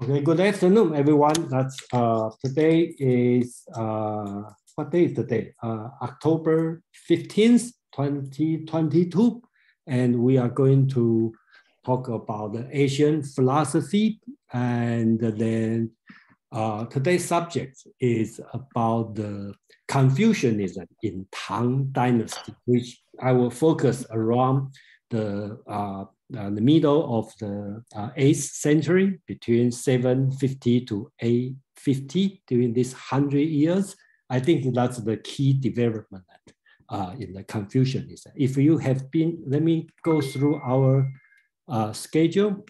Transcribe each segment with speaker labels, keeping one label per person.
Speaker 1: Okay, good afternoon, everyone. That's uh, today is uh, what day is today? Uh, October 15th, 2022. And we are going to talk about the Asian philosophy. And then uh, today's subject is about the Confucianism in Tang Dynasty, which I will focus around the uh, the middle of the uh, 8th century, between 750 to 850, during these 100 years, I think that's the key development uh, in the Confucianism. If you have been, let me go through our uh, schedule.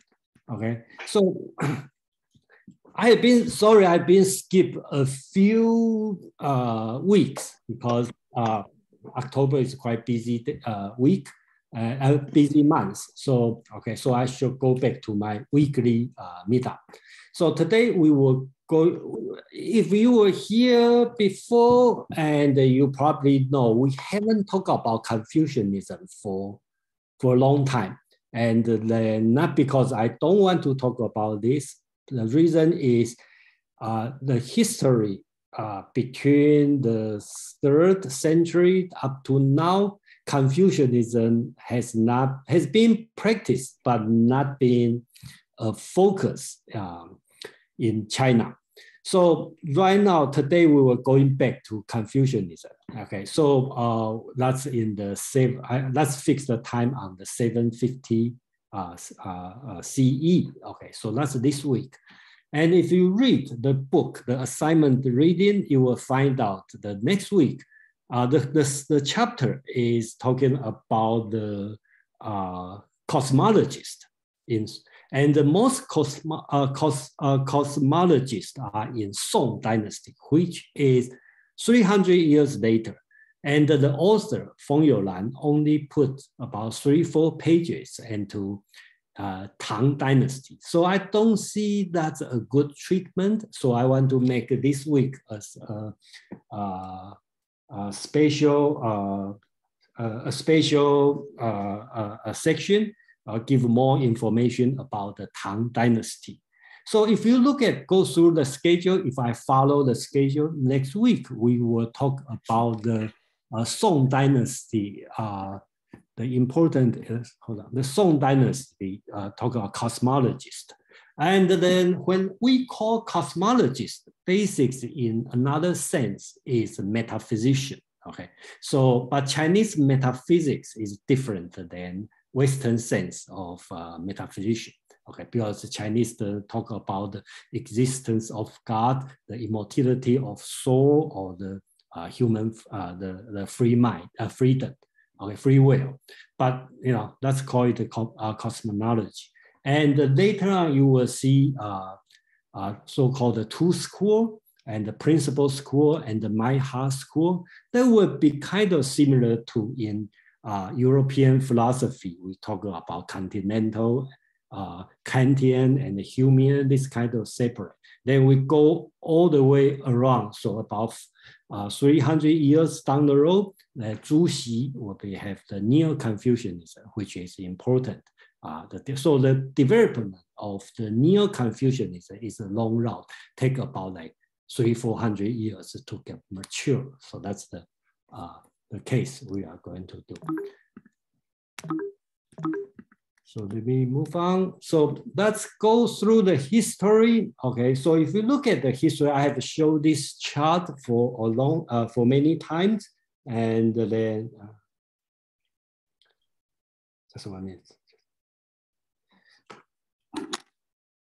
Speaker 1: Okay, so I have been, sorry, I've been skipped a few uh, weeks because uh, October is quite busy week uh, a busy month. So, okay, so I should go back to my weekly uh, meetup. So today we will go, if you were here before and you probably know, we haven't talked about Confucianism for, for a long time. And then not because I don't want to talk about this, the reason is uh, the history uh, between the third century up to now Confucianism has not has been practiced but not been a focus um, in China. So right now, today we were going back to Confucianism. Okay, so uh, that's in the same. Uh, let's fix the time on the 750 uh, uh, uh CE. Okay, so that's this week. And if you read the book, the assignment reading, you will find out the next week uh, the, the, the chapter is talking about the uh, cosmologist in, and the most cosmo, uh, cos, uh, cosmologists are in Song Dynasty, which is 300 years later. And the author, Feng Youlan, only put about three, four pages into uh, Tang Dynasty. So I don't see that's a good treatment. So I want to make this week as a, uh, spatial uh, uh, a spatial a section give more information about the Tang Dynasty. So if you look at, go through the schedule, if I follow the schedule, next week we will talk about the uh, Song Dynasty, uh, the important, uh, hold on, the Song Dynasty, uh, talk about cosmologist. And then when we call cosmologist, basics in another sense is metaphysician. Okay, so but Chinese metaphysics is different than Western sense of uh, metaphysician. Okay, because the Chinese talk about the existence of God, the immortality of soul, or the uh, human, uh, the, the free mind, uh, freedom, okay, free will. But you know that's called the uh, cosmology. And later on, you will see uh, uh, so-called the two school and the principal school and the Maihai school. That will be kind of similar to in uh, European philosophy. We talk about continental, uh, Kantian, and Humean, this kind of separate. Then we go all the way around. So about uh, 300 years down the road, uh, Zhu Xi will be, have the Neo-Confucianism, which is important. Uh, the, so the development of the Neo-Confucianism is a long route, take about like three, 400 years to get mature. So that's the, uh, the case we are going to do. So let me move on. So let's go through the history. Okay, so if you look at the history, I have shown this chart for a long, uh, for many times, and then uh, just one minute.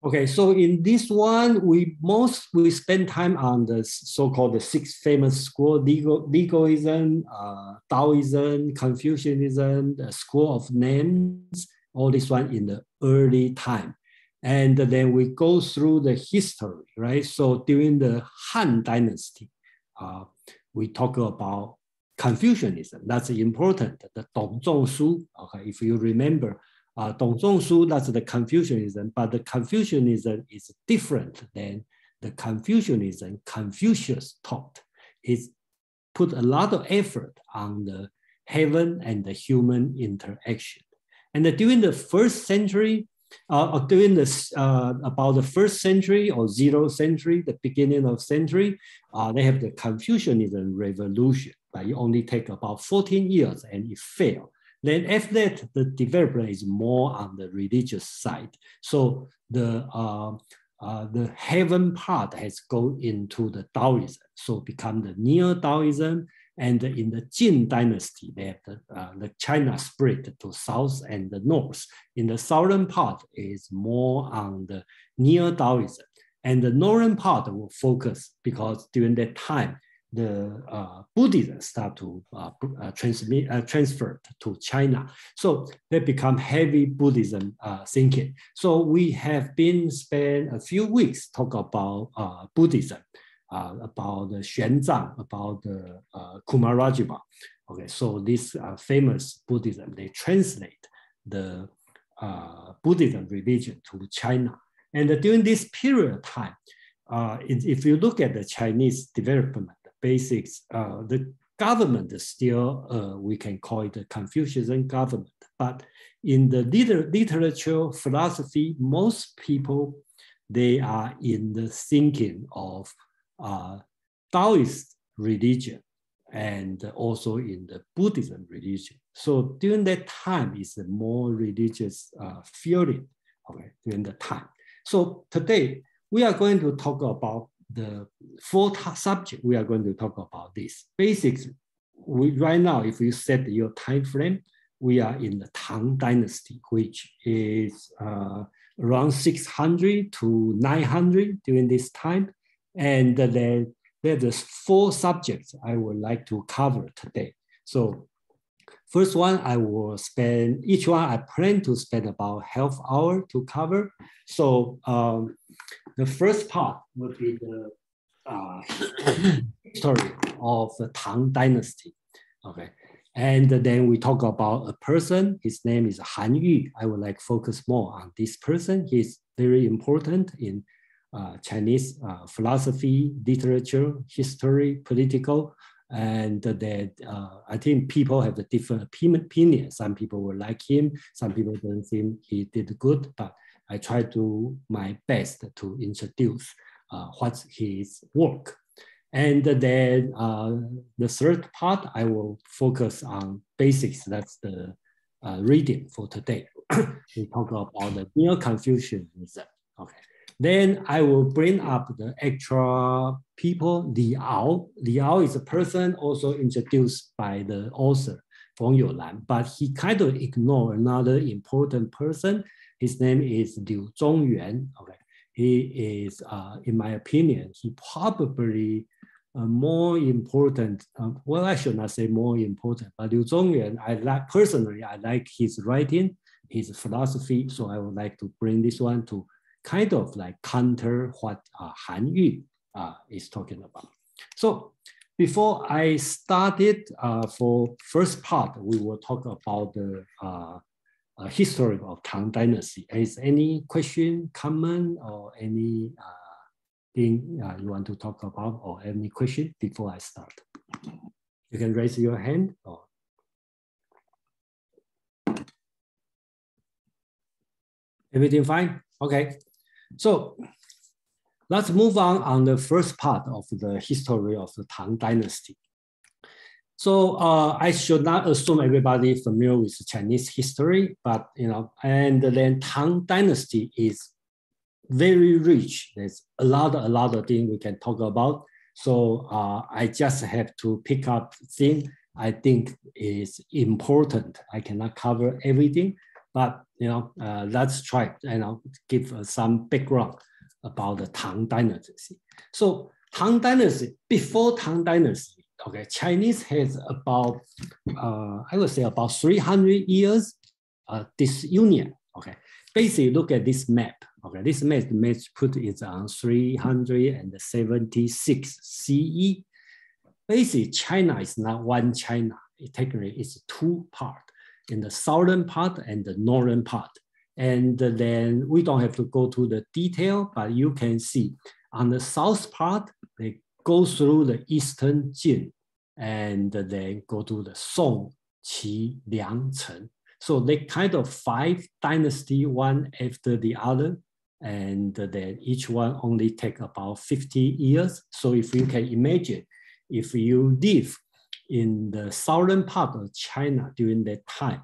Speaker 1: Okay, so in this one, we most we spend time on the so-called the six famous school: legal, legalism, uh, Taoism, Confucianism, the school of names. All this one in the early time, and then we go through the history, right? So during the Han Dynasty, uh, we talk about Confucianism. That's important. The Dong Zhong Shu. Okay, if you remember uh, Dong Zhongshu, that's the Confucianism, but the Confucianism is different than the Confucianism Confucius taught. It's put a lot of effort on the heaven and the human interaction. And during the first century, uh, during this uh, about the first century or zero century, the beginning of century, uh, they have the Confucianism revolution, but it only take about 14 years and it failed. Then after that, the development is more on the religious side. So the uh, uh, the heaven part has go into the Taoism, so become the Neo Taoism. And in the Jin dynasty, they have the, uh, the China split to south and the north. In the southern part is more on the Neo Taoism. And the northern part will focus because during that time, the uh, Buddhism start to uh, uh, transmit, uh, transfer to China. So they become heavy Buddhism uh, thinking. So we have been spent a few weeks talk about uh, Buddhism, about the Xuanzang, about the Kumarajiva. Okay, so this famous Buddhism, they translate the Buddhism religion to China. And during this period of time, if you look at the Chinese development, basics, uh, the government still, uh, we can call it the Confucian government. But in the liter literature, philosophy, most people, they are in the thinking of uh, Taoist religion and also in the Buddhism religion. So during that time, it's a more religious uh, feeling okay, during the time. So today, we are going to talk about the four subject we are going to talk about this. Basics, we, right now, if you set your time frame, we are in the Tang Dynasty, which is uh, around 600 to 900 during this time. And then there's the four subjects I would like to cover today. So first one, I will spend, each one I plan to spend about half hour to cover. So um, the first part would be the uh, history of the Tang Dynasty. Okay, and then we talk about a person. His name is Han Yu. I would like focus more on this person. He's very important in uh, Chinese uh, philosophy, literature, history, political, and that uh, I think people have a different opinion. Some people will like him, some people don't think he did good, but I try to my best to introduce uh, what's his work. And then uh, the third part, I will focus on basics. That's the uh, reading for today. we talk about the Neo-Confucianism. Okay. Then I will bring up the extra people, Li Ao. Li Ao is a person also introduced by the author, Feng Youlan, but he kind of ignored another important person his name is Liu Zongyuan. Okay, he is, uh, in my opinion, he probably uh, more important. Um, well, I should not say more important, but Liu Zongyuan, I like personally, I like his writing, his philosophy. So I would like to bring this one to kind of like counter what uh, Han Yu uh, is talking about. So before I started uh, for first part, we will talk about the uh, uh, history of Tang Dynasty. Is any question, comment, or any uh, thing uh, you want to talk about, or any question before I start? You can raise your hand. Or... Everything fine? Okay. So let's move on on the first part of the history of the Tang Dynasty. So uh, I should not assume everybody familiar with Chinese history, but you know, and then Tang Dynasty is very rich. There's a lot, a lot of things we can talk about. So uh, I just have to pick up things I think is important. I cannot cover everything, but you know, uh, let's try you know give uh, some background about the Tang Dynasty. So Tang Dynasty before Tang Dynasty okay, Chinese has about, uh, I would say about 300 years uh, disunion, okay. Basically, look at this map, okay. This map, map put is on 376 CE. Basically, China is not one China. It technically it's two part, in the southern part and the northern part. And then we don't have to go to the detail, but you can see on the south part, they go through the eastern Jin and then go to the Song, Qi, Liang, Chen. So they kind of five dynasty, one after the other, and then each one only take about 50 years. So if you can imagine, if you live in the southern part of China during that time,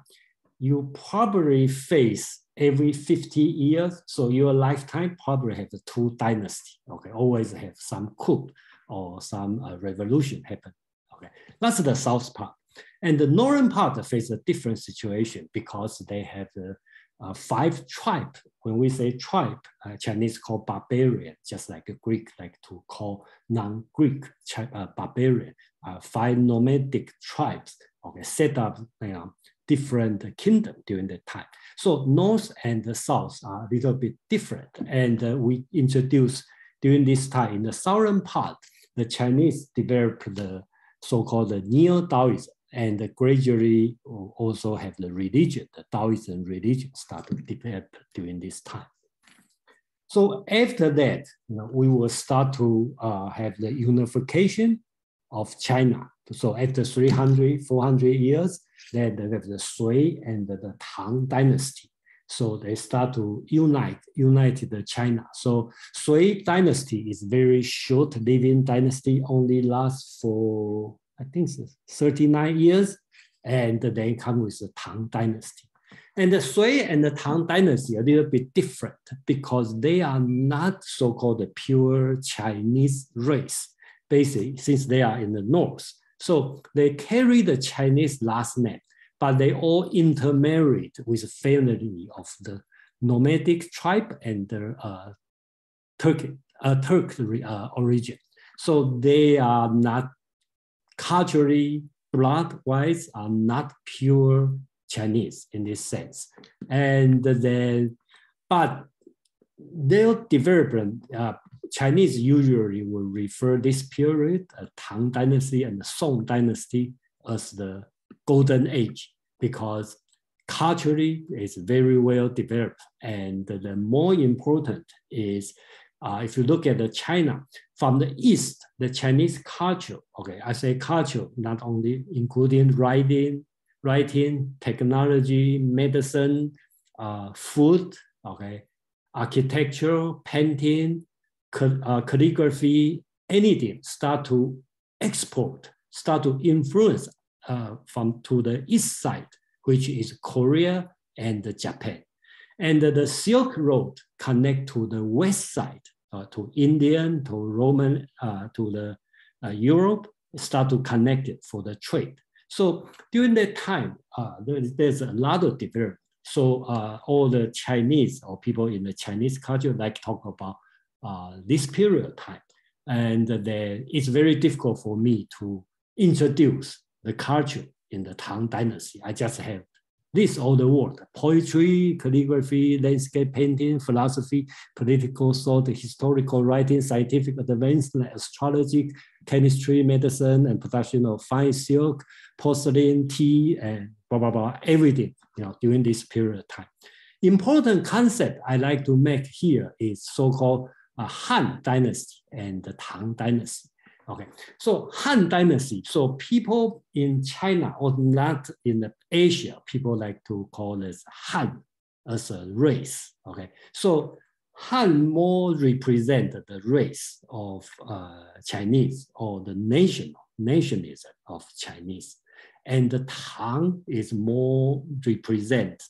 Speaker 1: you probably face every 50 years. So your lifetime probably have two dynasty, okay? Always have some coup or some uh, revolution happen, okay? That's the south part. And the northern part face a different situation because they have the uh, five tribe. When we say tribe, uh, Chinese call barbarian, just like a Greek like to call non-Greek uh, barbarian. Uh, five nomadic tribes, okay, set up you know, different kingdom during that time. So north and the south are a little bit different. And uh, we introduce during this time in the southern part, the Chinese developed the so-called Neo-Taoism and gradually also have the religion, the Taoism religion start to develop during this time. So after that, you know, we will start to uh, have the unification of China. So after 300, 400 years, then they have the Sui and the Tang dynasty. So they start to unite, unite the China. So Sui dynasty is very short living dynasty, only lasts for, I think 39 years. And then come with the Tang dynasty. And the Sui and the Tang dynasty are a little bit different because they are not so-called pure Chinese race, basically, since they are in the north. So they carry the Chinese last name, but they all intermarried with family of the nomadic tribe and the uh, Turk, uh, Turk uh, origin. So they are not culturally, blood-wise, are not pure Chinese in this sense. And then, but their development, uh, Chinese usually will refer this period, uh, Tang Dynasty and the Song Dynasty, as the golden age because culturally it's very well developed. And the more important is uh, if you look at the China from the East, the Chinese culture, okay, I say culture, not only including writing, writing, technology, medicine, uh, food, okay, architecture, painting, uh, calligraphy, anything start to export, start to influence uh, from to the east side, which is Korea and Japan. And the Silk Road connect to the west side, to Indian, to Roman, uh, to the uh, Europe, start to connect it for the trade. So during that time, uh, there, there's a lot of development. So uh, all the Chinese or people in the Chinese culture like talk about uh, this period of time. And then it's very difficult for me to introduce the culture in the Tang Dynasty. I just have this all the world, poetry, calligraphy, landscape painting, philosophy, political thought, historical writing, scientific advancement, astrology, chemistry, medicine, and production of fine silk, porcelain, tea, and blah, blah, blah, everything, you know, during this period of time. Important concept I like to make here is so-called uh, Han Dynasty and the Tang Dynasty. Okay, so Han Dynasty. So people in China or not in Asia, people like to call this Han as a race. Okay, so Han more represent the race of uh, Chinese or the nation nationalism of Chinese, and the Tang is more represent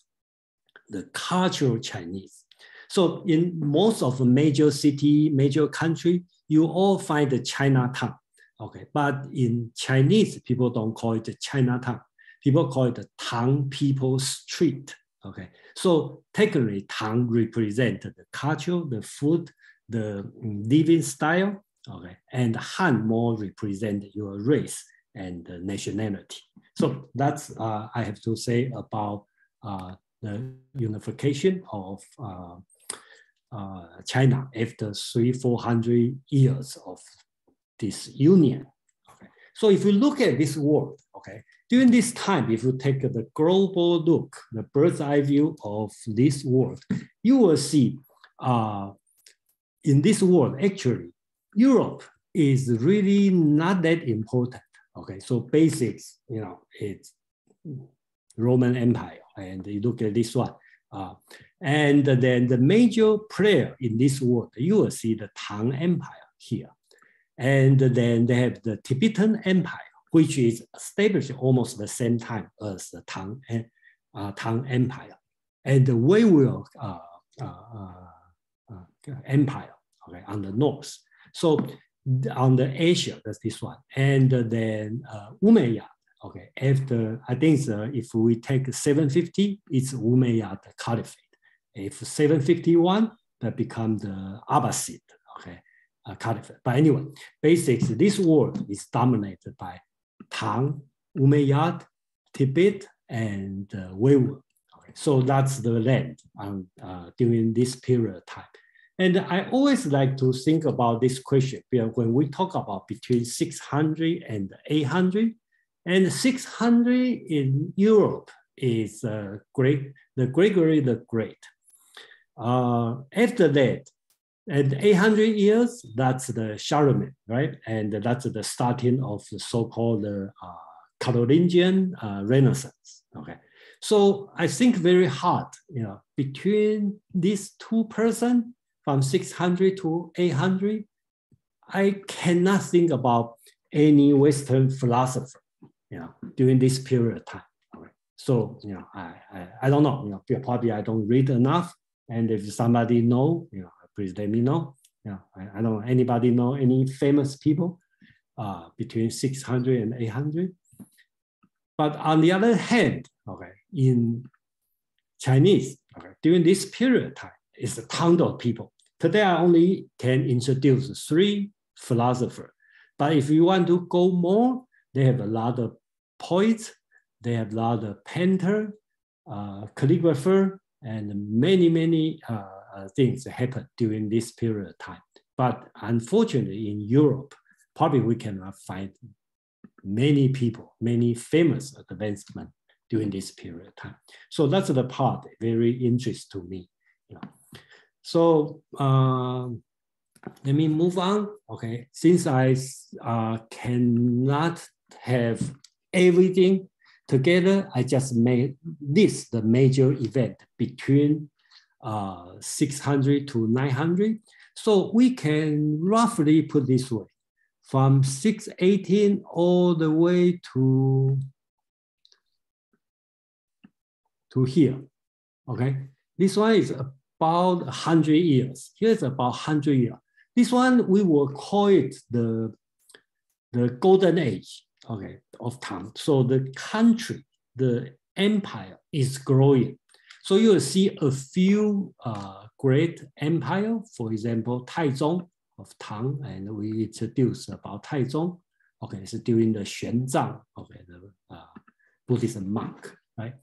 Speaker 1: the cultural Chinese. So in most of the major city, major country, you all find the Chinatown. Okay, but in Chinese, people don't call it the Chinatown. People call it the Tang People Street. Okay, so technically, Tang represent the culture, the food, the mm, living style. Okay, and Han more represent your race and nationality. So that's uh, I have to say about uh, the unification of uh, uh, China after three, 400 years of this union. Okay. So if you look at this world, okay, during this time, if you take the global look, the bird's eye view of this world, you will see uh, in this world, actually, Europe is really not that important. Okay, so basics, you know, it's Roman Empire. And you look at this one. Uh, and then the major player in this world, you will see the Tang Empire here. And then they have the Tibetan Empire, which is established almost the same time as the Tang, uh, Tang Empire. And the Wei Wuo uh, uh, uh, uh, Empire, okay, on the north. So on the Asia, that's this one. And then uh, Umayyad, okay, after, I think if we take 750, it's Umayyad Caliphate. If 751, that become the Abbasid, okay, uh, caliphate. But anyway, basically, this world is dominated by Tang, Umayyad, Tibet, and uh, Weiwu. Okay, so that's the land um, uh, during this period of time. And I always like to think about this question when we talk about between 600 and 800, and 600 in Europe is uh, great, the Gregory the Great. Uh, after that, and 800 years, that's the Charlemagne, right? And that's the starting of the so-called uh, Carolingian uh, Renaissance, okay? So I think very hard, you know, between these two person from 600 to 800, I cannot think about any Western philosopher, you know, during this period of time. So, you know, I, I, I don't know, you know, probably I don't read enough. And if somebody know, you know, please let me know. Yeah, I, I don't know anybody know any famous people uh, between 600 and 800. But on the other hand, okay, in Chinese, okay, during this period of time, it's a ton of people. Today, I only can introduce three philosophers. But if you want to go more, they have a lot of poets, they have a lot of painter, uh, calligrapher, and many, many uh, uh, things happen during this period of time. But unfortunately, in Europe, probably we cannot find many people, many famous advancement during this period of time. So that's the part very interesting to me. So uh, let me move on. Okay, since I uh, cannot have everything together, I just made this the major event between uh, 600 to 900. So we can roughly put this way, from 618 all the way to, to here, okay? This one is about 100 years. Here's about 100 years. This one, we will call it the, the golden age, okay, of time. So the country, the empire is growing so you will see a few uh, great empire, for example, Taizong of Tang, and we introduced about Taizong. Okay, it's during the Xuanzang, okay, the uh, Buddhist monk, right?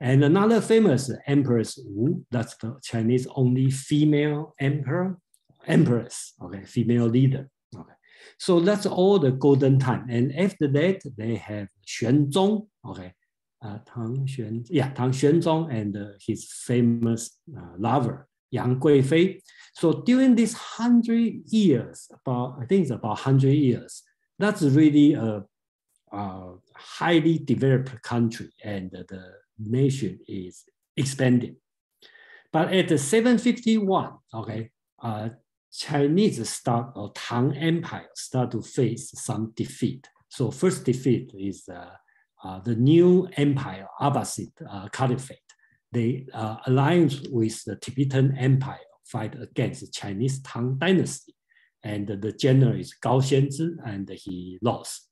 Speaker 1: And another famous empress Wu, that's the Chinese only female emperor, empress, okay, female leader. So that's all the golden time. And after that, they have Xuanzong, okay, uh, Tang Xuan, yeah, Tang Xuanzong and uh, his famous uh, lover, Yang Guifei. So during these hundred years, about I think it's about hundred years, that's really a, a, highly developed country, and the nation is expanding. But at the 751, okay, uh, Chinese start or Tang Empire start to face some defeat. So first defeat is uh, uh, the new empire, Abbasid uh, Caliphate, they uh, aligned with the Tibetan Empire, fight against the Chinese Tang Dynasty. And the general is Gao Xianzhi, and he lost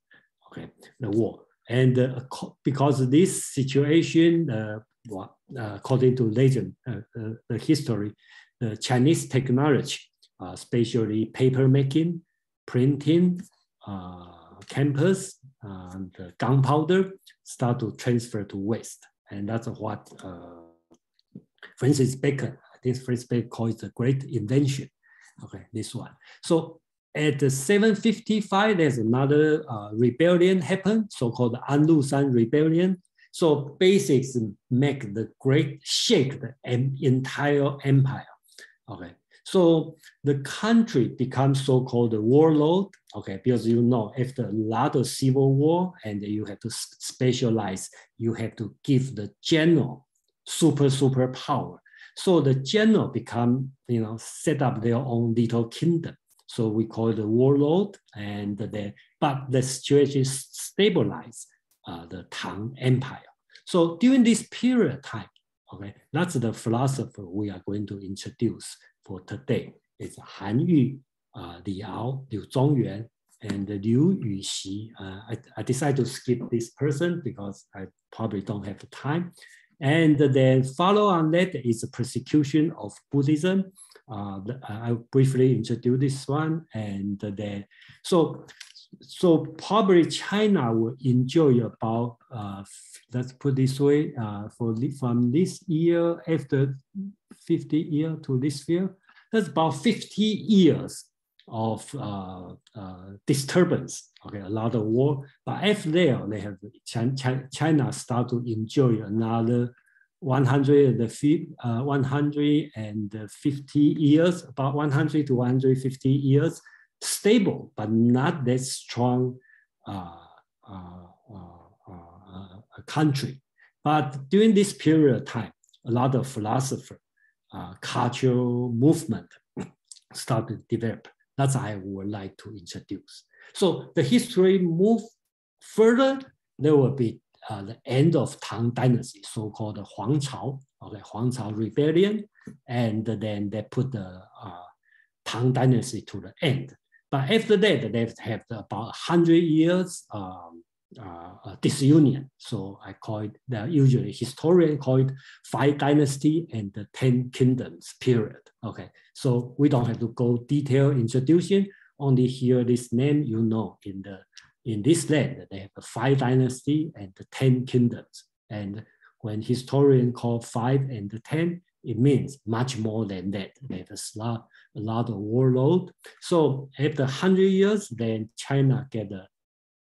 Speaker 1: okay, the war. And uh, because of this situation, uh, uh, according to legend, the history, the Chinese technology, especially paper making, printing, compass, and gunpowder start to transfer to West. And that's what uh, Francis Bacon, I think Francis Bacon calls the great invention. Okay, this one. So at the 755, there's another uh, rebellion happened, so-called Anlushan rebellion. So basics make the great shake the entire empire. Okay, So the country becomes so-called the warlord, okay, because you know after a lot of civil war and you have to specialize, you have to give the general super, super power. So the general become, you know, set up their own little kingdom. So we call it the warlord and the, but the situation stabilized uh, the Tang Empire. So during this period of time, okay, that's the philosopher we are going to introduce for today. It's Han Yu, uh, Li Ao, Liu Zongyuan, and Liu Yuxi. Uh, I, I decided to skip this person because I probably don't have the time. And then follow on that is the persecution of Buddhism. Uh, I'll briefly introduce this one. And then, so, so probably China will enjoy about, uh, let's put this way, uh, for from this year after 50 year to this year, that's about 50 years of uh, uh, disturbance. Okay, a lot of war. But after there, they have China, start to enjoy another 150, uh, 150 years, about 100 to 150 years, stable but not that strong uh, uh, uh country. But during this period of time, a lot of philosopher, uh, cultural movement started to develop. That's I would like to introduce. So the history move further, there will be uh, the end of Tang Dynasty, so-called the Huang Chao, okay, Huang Chao rebellion, and then they put the uh, Tang Dynasty to the end. But after that, they have about 100 years um, uh, disunion. So I call it, usually historian call it five dynasty and the 10 kingdoms period. Okay, so we don't have to go detail introduction, only hear this name, you know, in the in this land, they have a five dynasty and the 10 kingdoms. And when historian call five and the 10, it means much more than that. There's a lot, a lot of warlord. So after 100 years, then China get a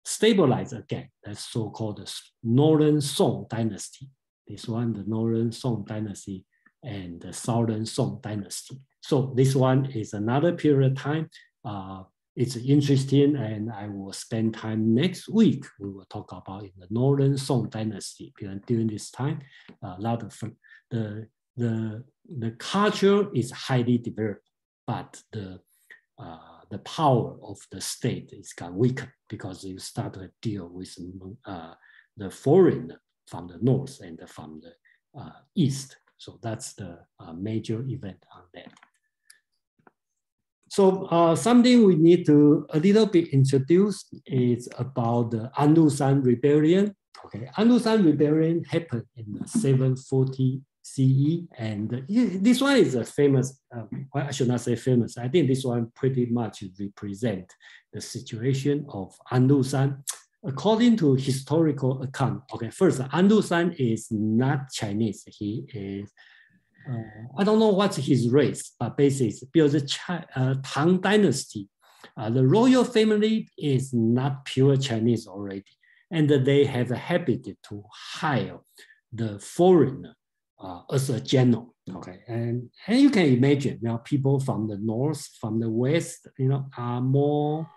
Speaker 1: stabilize again. That's so-called the Northern Song dynasty. This one, the Northern Song dynasty and the Southern Song dynasty. So this one is another period of time. Uh, it's interesting and I will spend time next week. We will talk about in the Northern Song dynasty because during this time. A lot of the, the, the culture is highly developed, but the uh, the power of the state is got weaker because you start to deal with uh, the foreign from the north and from the uh, east. So that's the uh, major event on that. So uh, something we need to a little bit introduce is about the Anlushan rebellion. Okay, Anlushan rebellion happened in 740 CE. And this one is a famous, um, I should not say famous. I think this one pretty much represent the situation of Anlushan. According to historical account, okay, first, Anlushan is not Chinese. He is, uh, I don't know what's his race, but basically, because the Chi, uh, Tang Dynasty, uh, the royal family is not pure Chinese already. And they have a habit to hire the foreigner uh, as a general. Okay, and and you can imagine now people from the north, from the west, you know, are more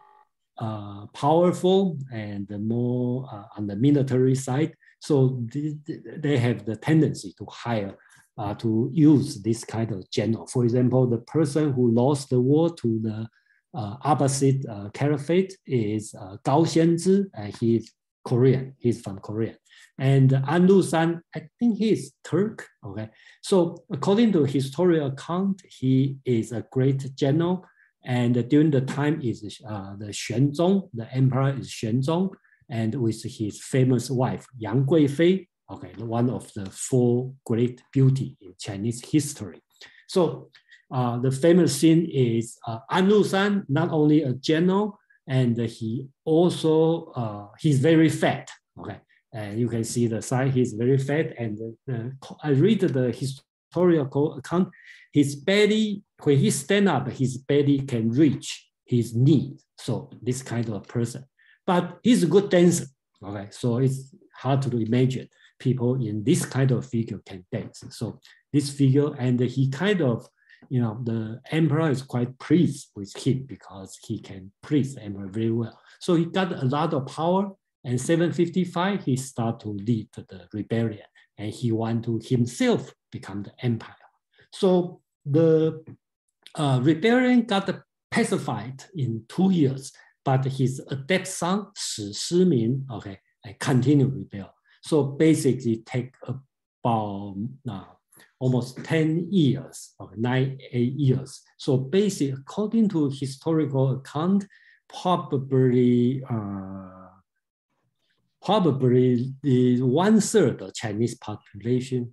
Speaker 1: uh, powerful and more uh, on the military side. So they, they have the tendency to hire uh, to use this kind of general. For example, the person who lost the war to the uh, Abbasid uh, Caliphate is uh, Gao Xianzhi, and he's Korean. He's from Korea. And Anlushan, I think he is Turk. Okay, so according to historical account, he is a great general. And during the time is uh, the Xuanzong, the emperor is Xuanzong, and with his famous wife Yang Guifei. Okay, one of the four great beauty in Chinese history. So uh, the famous scene is uh, Anlushan, not only a general, and he also uh, he's very fat. Okay, and you can see the side, he's very fat. And uh, I read the historical account, his belly, when he stand up, his belly can reach his knee. So this kind of person, but he's a good dancer. Okay, so it's hard to imagine people in this kind of figure can dance. So this figure, and he kind of you know, the emperor is quite pleased with him because he can please emperor very well. So he got a lot of power. And 755, he start to lead the rebellion, and he want to himself become the empire. So the uh, rebellion got pacified in two years, but his adept son, Shi Shimin, okay, continue rebel. So basically take about uh, almost 10 years, or nine, eight years. So basically, according to historical account, probably uh, probably the one third of Chinese population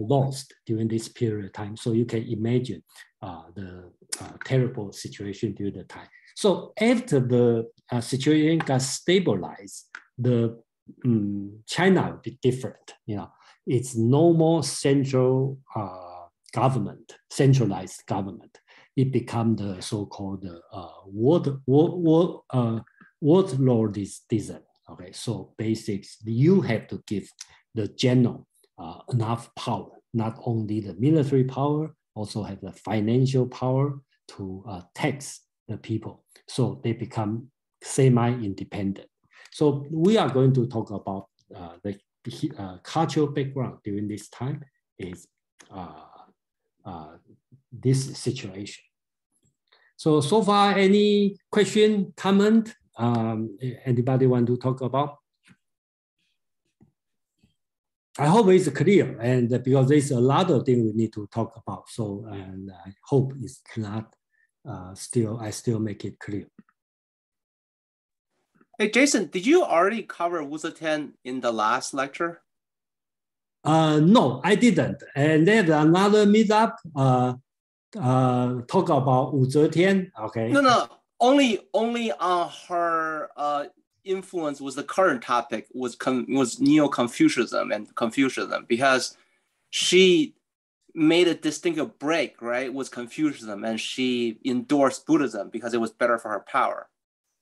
Speaker 1: lost during this period of time. So you can imagine uh, the uh, terrible situation during the time. So after the uh, situation got stabilized, the um, China will be different. You know, it's no more central uh, government, centralized government. It become the so-called uh, world, world, world, uh, warlordism. Okay, so basics, you have to give the general uh, enough power, not only the military power, also have the financial power to uh, tax the people. So they become semi-independent. So we are going to talk about uh, the uh, cultural background during this time is uh, uh, this situation. So, so far, any question, comment, um, anybody want to talk about? I hope it's clear, and because there's a lot of things we need to talk about. So, and I hope it's not uh, still, I still make it clear.
Speaker 2: Hey, Jason, did you already cover Wu Zetian in the last lecture?
Speaker 1: Uh, no, I didn't. And there's another meetup, uh, uh, talk about Wu Zetian. Okay.
Speaker 2: No, no, only only on her uh, influence was the current topic was con- was Neo Confucianism and Confucianism because she made a distinctive break right was Confucianism and she endorsed Buddhism because it was better for her power.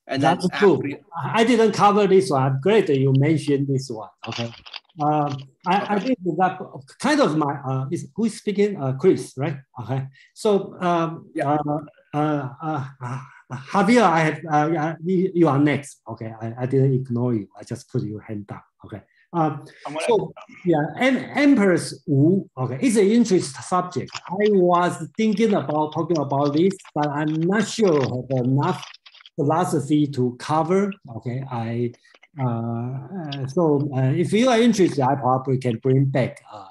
Speaker 1: And that's true. I didn't cover this one. Great that you mentioned this one. Okay. Um, I, I think that kind of my uh, is who is speaking? Uh, Chris, right? Okay. So um, yeah. Uh, uh, uh, uh Javier, I have, uh, you are next. Okay, I, I didn't ignore you. I just put your hand down. Okay. Um, so yeah, em Empress Wu. Okay, it's an interesting subject. I was thinking about talking about this, but I'm not sure I have enough philosophy to cover. Okay, I uh, so uh, if you are interested, I probably can bring back uh,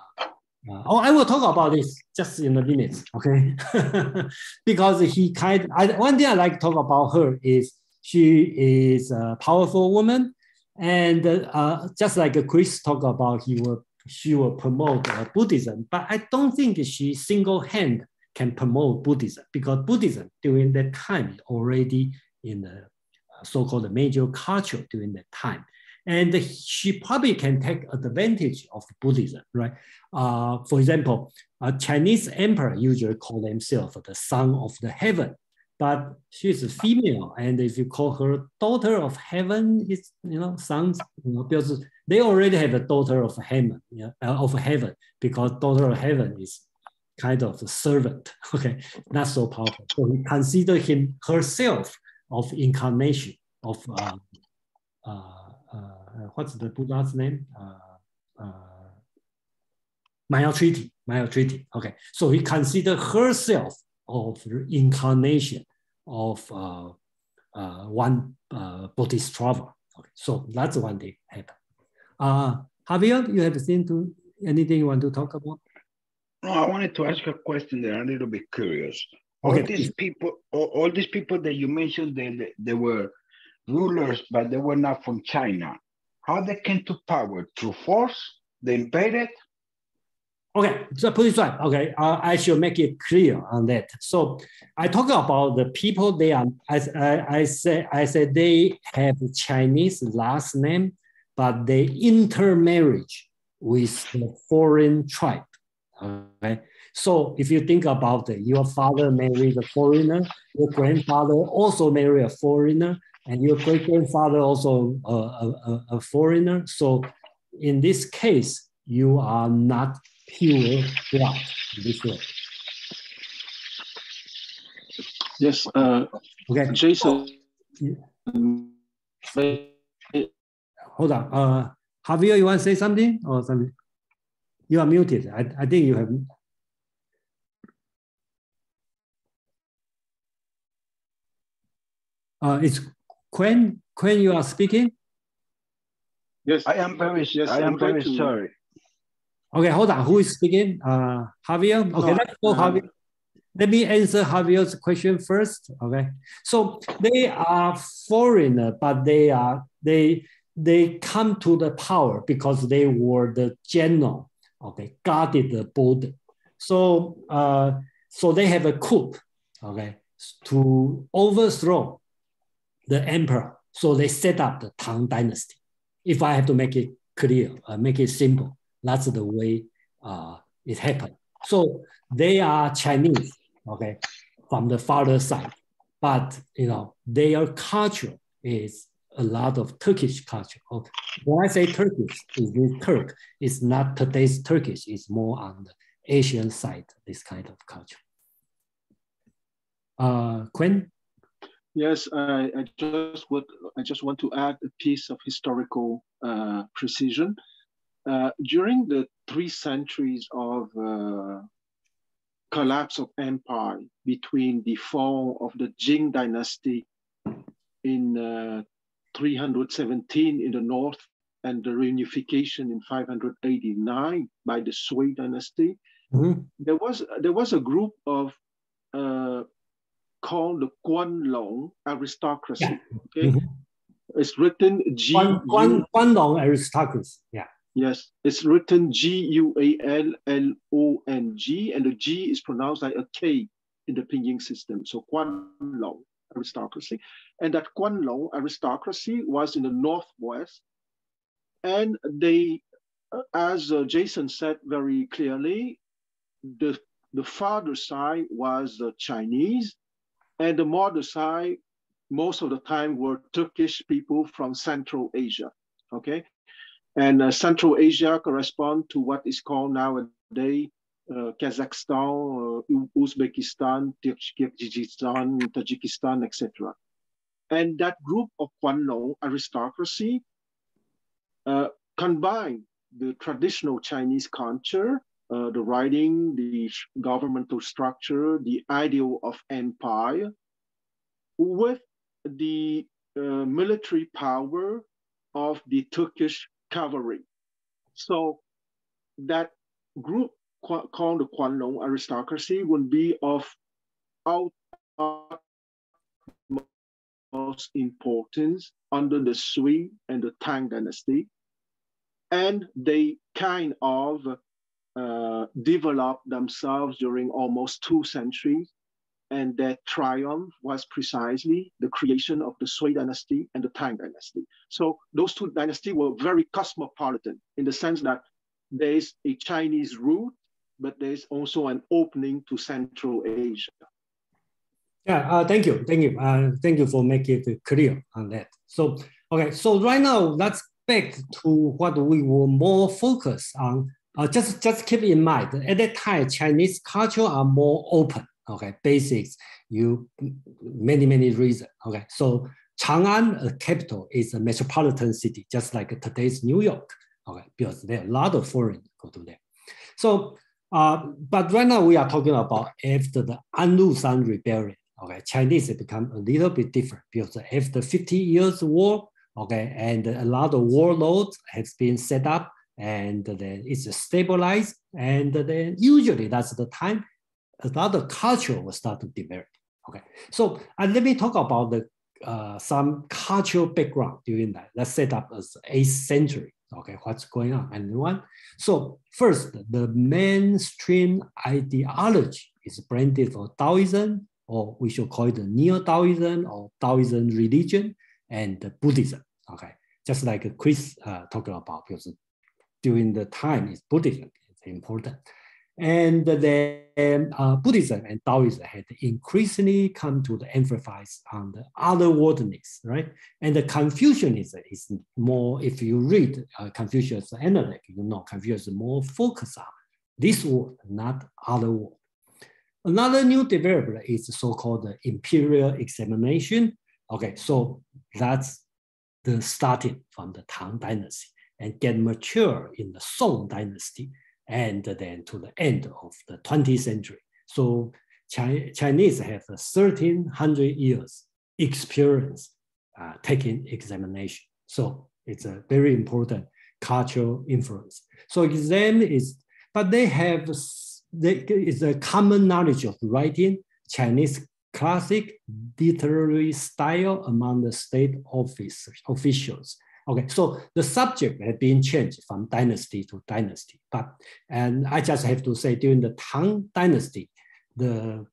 Speaker 1: uh, oh, I will talk about this just in a minute, okay? because he kind. I, one thing I like to talk about her is she is a powerful woman, and uh, just like Chris talked about, he will she will promote uh, Buddhism, but I don't think she single hand can promote Buddhism because Buddhism during that time already in the uh, so-called major culture during that time and she probably can take advantage of Buddhism, right? Uh, for example, a Chinese emperor usually call themselves the son of the heaven, but she's a female, and if you call her daughter of heaven, it's you know sons, you know, because they already have a daughter of heaven, you know, of heaven, because daughter of heaven is kind of a servant, okay, not so powerful. So we consider him herself of incarnation of uh, uh, uh, what's the Buddha's name? Uh, Maitreya, Maya Treaty. Okay, so he considered herself of incarnation of uh, uh, one uh, bodhisattva. Okay, so that's one thing happened. Uh, Javier, you have seen to anything you want to talk about?
Speaker 3: No, I wanted to ask a question that I'm a little bit curious. Okay. All these people, all, all these people that you mentioned, they, they were rulers, but they were not from China how they came to power through force, they invaded.
Speaker 1: Okay, so put it right. Okay, uh, I should make it clear on that. So I talk about the people. They are. I, I, I say I said they have Chinese last name, but they intermarriage with the foreign tribe. Okay, so if you think about it, your father married a foreigner, your grandfather also married a foreigner, and your great grandfather also a, a, a, foreigner. So in this case, you are not pure blood this way.
Speaker 4: Yes. Uh,
Speaker 1: okay.
Speaker 4: Jason.
Speaker 1: Hold on. Uh, Javier, you want to say something or something? You are muted. I, I think you have. Uh, it's Quinn. Quinn, you are speaking.
Speaker 4: Yes.
Speaker 3: I am very.
Speaker 4: Yes,
Speaker 3: I am
Speaker 4: going
Speaker 3: very
Speaker 4: to-
Speaker 3: sorry.
Speaker 1: Okay, hold on. Who is speaking? Uh, Javier. Okay,
Speaker 4: No,
Speaker 1: let's go, Javier. Let me answer Javier's question first. Okay, so they are foreigner, but they are they they come to the power because they were the general. Okay, guarded the border. So uh, so they have a coup. Okay, to overthrow the emperor. So they set up the Tang Dynasty. If I have to make it clear, uh, make it simple, that's the way uh, it happened. So they are Chinese, okay, from the father side, but you know their culture is a lot of Turkish culture. Okay. When I say Turkish, is Turk? It's not today's Turkish. It's more on the Asian side. This kind of culture. Uh, Quinn.
Speaker 4: Yes, I, I just would. I just want to add a piece of historical uh, precision. Uh, during the three centuries of uh, collapse of empire between the fall of the Jin dynasty in uh, 317 in the north and the reunification in 589 by the Sui dynasty,
Speaker 1: Mhm.
Speaker 4: there was there was a group of uh, called the Guanlong aristocracy. Okay,
Speaker 1: Mhm.
Speaker 4: it's written G.
Speaker 1: Guan, Guan, Guanlong aristocracy. Yeah.
Speaker 4: Yes, it's written G U A L L O N G, and the G is pronounced like a K in the pinyin system. So Guanlong aristocracy, and that Guanlong aristocracy was in the northwest, and they, as uh, Jason said very clearly, the the father side was uh, Chinese, and the side, most of the time, were Turkish people from Central Asia. Okay, and uh, Central Asia correspond to what is called nowadays uh, Kazakhstan, uh, Uzbekistan, Kyrgyzstan, Tajikistan, etc. And that group of Guanlong aristocracy uh, combined the traditional Chinese culture, uh, the writing, the governmental structure, the ideal of empire, with the uh, military power of the Turkish cavalry. So that group called the Guanlong aristocracy would be of utmost importance under the Sui and the Tang dynasty. And they kind of uh, developed themselves during almost two centuries. And their triumph was precisely the creation of the Sui dynasty and the Tang dynasty. So those two dynasties were very cosmopolitan in the sense that there's a Chinese root, but there's also an opening to Central Asia.
Speaker 1: Yeah, uh, thank you, thank you, uh, thank you for making it clear on that. So, okay, so right now let's back to what we were more focused on. Uh, just just keep in mind at that time Chinese culture are more open. Okay, basics you many many reasons. Okay, so Chang'an, a capital, is a metropolitan city, just like today's New York. Okay, because there are a lot of foreigners go to there. So, uh, but right now we are talking about after the An Lushan rebellion. Okay, Chinese become a little bit different because after 50 years war, okay, and a lot of warlords has been set up and then it's stabilized. And then usually that's the time another culture will start to develop. Okay, so uh, let me talk about the uh, some cultural background during that. Let's set up as 8th century. Okay, what's going on? And one, so first, the mainstream ideology is branded for Taoism, or we should call it the Neo-Taoism or Taoism religion, and Buddhism. Okay, just like Chris uh, talked about, because during the time is Buddhism is important. And then uh, Buddhism and Taoism had increasingly come to the emphasis on the otherworldliness, right? And the Confucianism is more, if you read uh, Confucius Analect, you know Confucius more focused on this world, not other world. Another new development is so-called imperial examination. Okay, so that's the starting from the Tang Dynasty and get mature in the Song Dynasty and then to the end of the 20th century. So Chinese have 1300 years experience uh, taking examination. So it's a very important cultural influence. So exam is, but they have, they, it's a common knowledge of writing, Chinese classic literary style among the state office, officials. Okay, so the subject had been changed from dynasty to dynasty. But and I just have to say during the Tang dynasty, the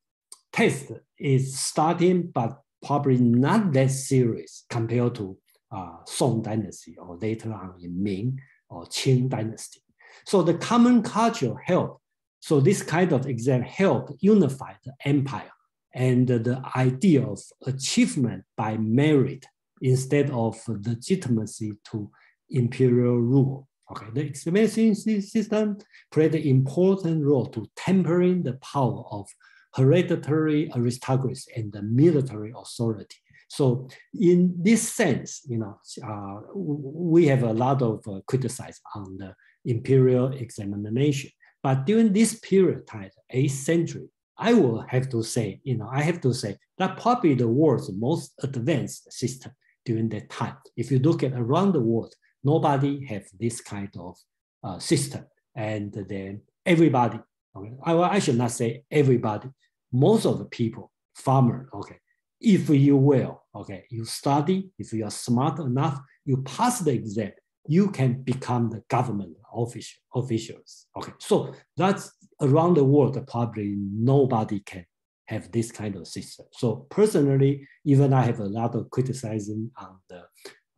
Speaker 1: test is starting, but probably not that serious compared to uh, Song dynasty or later on in Ming or Qing dynasty. So the common culture helped. So this kind of exam helped unify the empire and the idea of achievement by merit instead of legitimacy to imperial rule. Okay, the examination system played an important role to tempering the power of hereditary aristocracy and the military authority. So in this sense, you know, uh, we have a lot of uh, criticism on the imperial examination. But during this period time, 8th century, I will have to say, you know, I have to say that probably the world's most advanced system during that time. If you look at around the world, nobody have this kind of uh, system. And then everybody, okay, I, I should not say everybody, most of the people, farmer, okay, if you will, okay, you study, if you are smart enough, you pass the exam, you can become the government official, officials. Okay, so that's around the world, probably nobody can have this kind of system. So personally, even I have a lot of criticizing on the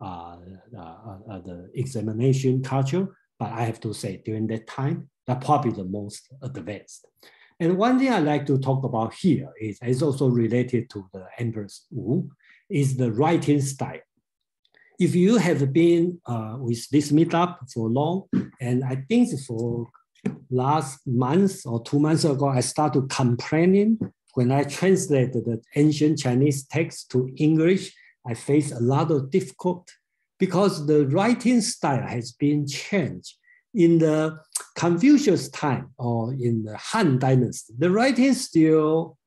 Speaker 1: uh, uh, uh, the examination culture, but I have to say during that time, that probably the most advanced. And one thing I like to talk about here is, is also related to the Empress Wu, is the writing style. If you have been uh, with this meetup for long, and I think for last month or two months ago, I started complaining when I translated the ancient Chinese text to English, I faced a lot of difficult because the writing style has been changed. In the Confucius time or in the Han Dynasty, the writing still,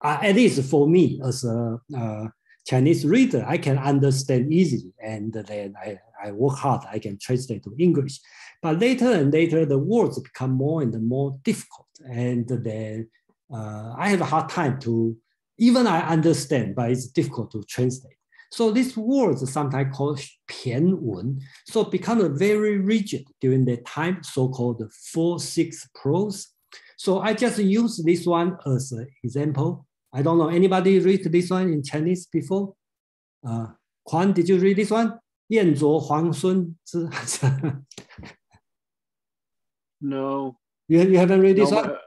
Speaker 1: uh, at least for me as a uh, Chinese reader, I can understand easily, and then I, I work hard, I can translate to English. But later and later, the words become more and more difficult, and then uh, I have a hard time to, even I understand, but it's difficult to translate. So these words sometimes called Pian so become very rigid during that time, so-called four-six prose. So I just use this one as an example. I don't know, anybody read this one in Chinese before? Uh, Kwan, did you read this one? 燕卓皇孙之
Speaker 4: No.
Speaker 1: You, you haven't read this
Speaker 4: no,
Speaker 1: one?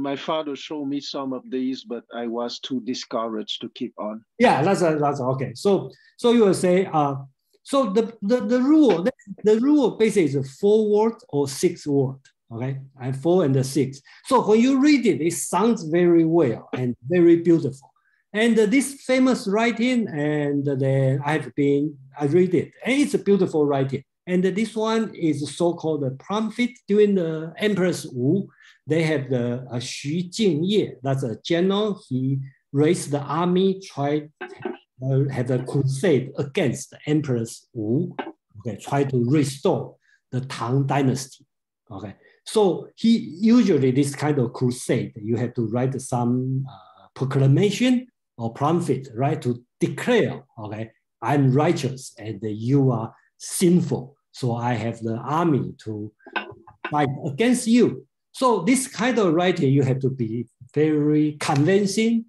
Speaker 4: my father showed me some of these, but I was too discouraged to keep on.
Speaker 1: Yeah, that's a, that's a, okay. So so you will say uh so the the, the rule the, rule basically is a four word or six word. Okay, and four and the six. So when you read it, it sounds very well and very beautiful. And uh, this famous writing, and then I've been I read it, and it's a beautiful writing. And this one is so-called the pamphlet during the Empress Wu they have the uh, Xu Jingye, that's a general. He raised the army, tried uh, had a crusade against the Empress Wu. Okay, try to restore the Tang Dynasty. Okay, so he usually this kind of crusade, you have to write some uh, proclamation or pamphlet, right, to declare, okay, I'm righteous and you are sinful. So I have the army to fight against you. So this kind of writing, you have to be very convincing,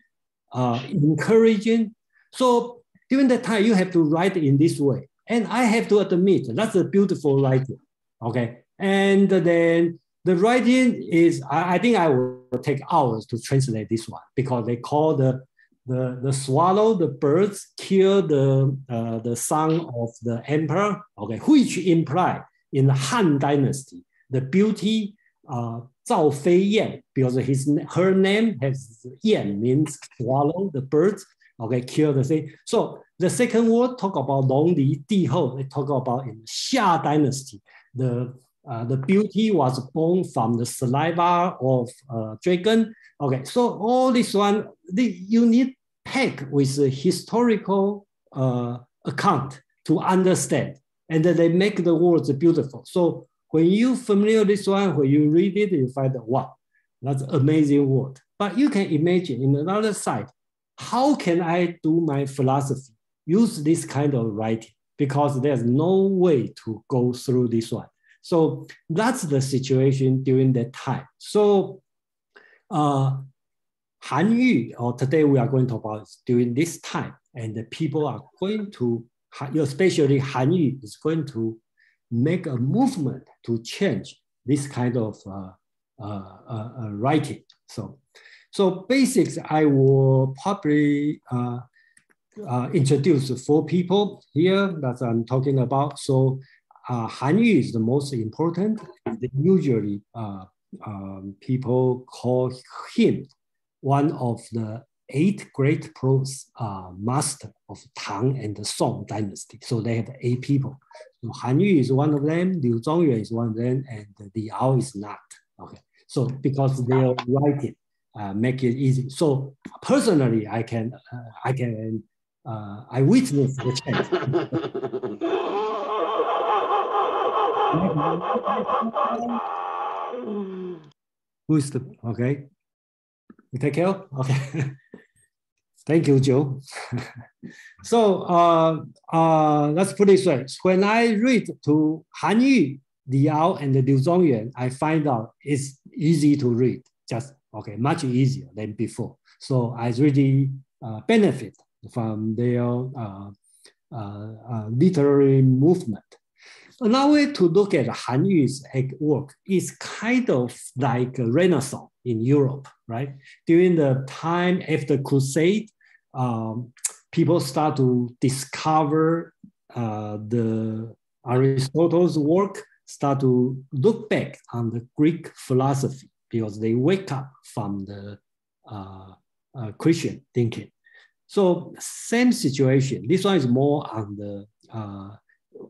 Speaker 1: uh, encouraging. So during that time, you have to write in this way. And I have to admit, that's a beautiful writing. Okay. And then the writing is, I, I think I will take hours to translate this one because they call the the, the swallow, the birds kill the, uh, the son of the emperor, okay, which imply in the Han dynasty, the beauty uh, Zhao Fei Yan, because his her name has Yan means swallow, the birds. Okay, kill the thing. So the second word talk about Long Li Di Hou. They talk about in Xia dynasty. The uh, the beauty was born from the saliva of uh, dragon. Okay, so all this one, the, you need pack with a historical uh, account to understand, and then they make the words beautiful. So when you familiar this one, when you read it, you find wow, that's amazing word. But you can imagine in another side, how can I do my philosophy? Use this kind of writing because there's no way to go through this one. So that's the situation during that time. So uh, Han Yu, or today we are going to talk about during this time, and the people are going to, especially Han Yu is going to make a movement to change this kind of uh, uh, uh, uh writing. So, so basics, I will probably uh, uh, introduce four people here that I'm talking about. So uh, Han Yu is the most important. Usually um, people call him one of the eight great prose uh, master of Tang and the Song dynasty. So they have eight people. So Han Yu is one of them, Liu Zongyuan is one of them, and Li Ao is not. Okay. So because their writing uh, make it easy. So personally, I can, uh, I can, uh, I witness the change. Who is the okay? You take care. Okay. Thank you, Joe. so uh, uh, let's put it this way. When I read to Han Yu, Li Ao, and Liu Zongyuan, I find out it's easy to read, just okay, much easier than before. So I really uh, benefit from their uh, uh, uh, literary movement. Another way to look at Han Yu's work is kind of like a Renaissance in Europe, right? During the time after Crusade, um, people start to discover uh, the Aristotle's work, start to look back on the Greek philosophy because they wake up from the uh, uh, Christian thinking. So same situation. This one is more on the uh,